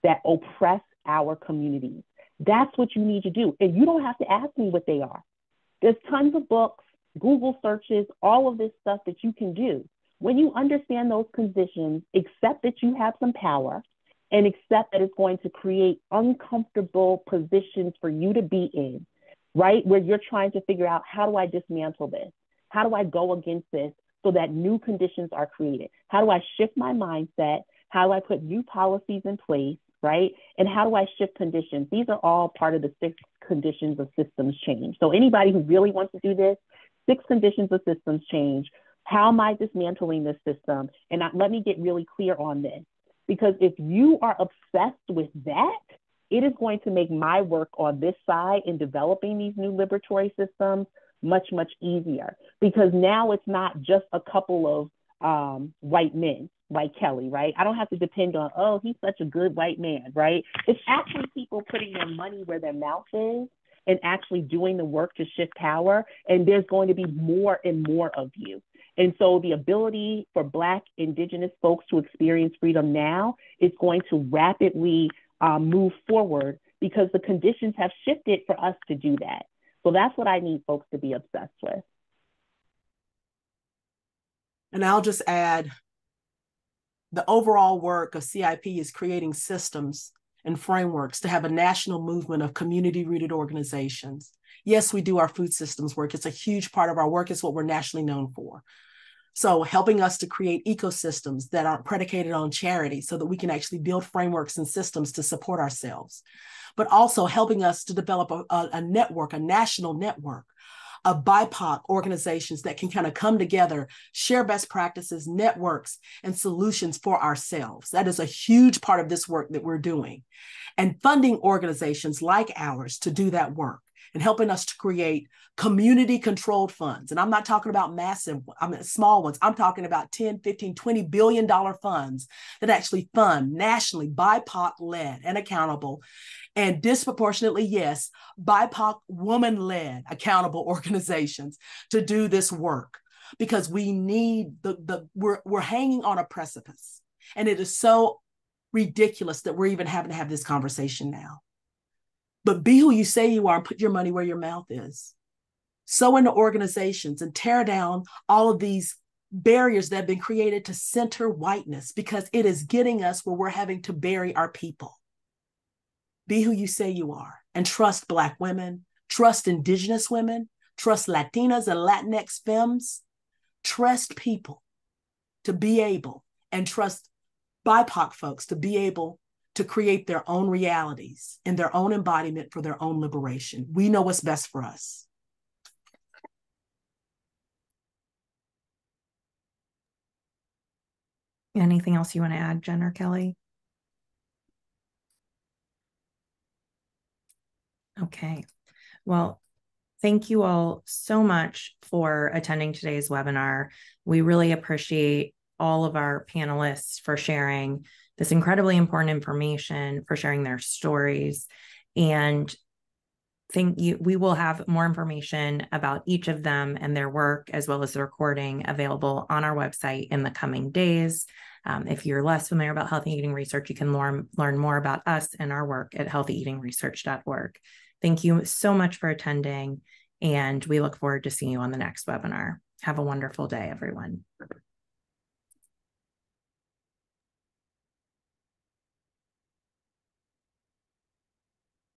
that oppress our communities. That's what you need to do. And you don't have to ask me what they are. There's tons of books, Google searches, all of this stuff that you can do. When you understand those conditions, accept that you have some power and accept that it's going to create uncomfortable positions for you to be in, right? Where you're trying to figure out how do I dismantle this? How do I go against this so that new conditions are created? How do I shift my mindset? How do I put new policies in place, right? And how do I shift conditions? These are all part of the six conditions of systems change. So anybody who really wants to do this, six conditions of systems change. How am I dismantling this system? And I, let me get really clear on this. Because if you are obsessed with that, it is going to make my work on this side in developing these new liberatory systems much, much easier. Because now it's not just a couple of um, white men like Kelly, right? I don't have to depend on, oh, he's such a good white man, right? It's actually people putting their money where their mouth is and actually doing the work to shift power. And there's going to be more and more of you. And so the ability for Black, Indigenous folks to experience freedom now is going to rapidly um, move forward because the conditions have shifted for us to do that. So that's what I need folks to be obsessed with. And I'll just add the overall work of CIP is creating systems and frameworks to have a national movement of community rooted organizations. Yes, we do our food systems work. It's a huge part of our work. It's what we're nationally known for. So, helping us to create ecosystems that aren't predicated on charity so that we can actually build frameworks and systems to support ourselves, but also helping us to develop a, a, network, a national network of BIPOC organizations that can kind of come together, share best practices, networks, and solutions for ourselves. That is a huge part of this work that we're doing. And funding organizations like ours to do that work and helping us to create community controlled funds. And I'm not talking about massive, I mean small ones. I'm talking about 10, 15, 20 billion dollar funds that actually fund nationally BIPOC led and accountable and disproportionately, yes, BIPOC woman led accountable (laughs) organizations to do this work because we need the, the we're, we're hanging on a precipice. And it is so ridiculous that we're even having to have this conversation now. But be who you say you are and put your money where your mouth is. So into organizations and tear down all of these barriers that have been created to center whiteness because it is getting us where we're having to bury our people. Be who you say you are and trust Black women, trust Indigenous women, trust Latinas and Latinx femmes, trust people to be able and trust BIPOC folks to be able to create their own realities and their own embodiment for their own liberation. We know what's best for us. Anything else you want to add, Jen or Kelly? Okay. Well, thank you all so much for attending today's webinar. We really appreciate all of our panelists for sharing this incredibly important information, for sharing their stories. And think you we will have more information about each of them and their work as well as the recording available on our website in the coming days. Um, if you're less familiar about healthy eating research you can learn learn more about us and our work at healthyeatingresearch.org thank you so much for attending and we look forward to seeing you on the next webinar. Have a wonderful day everyone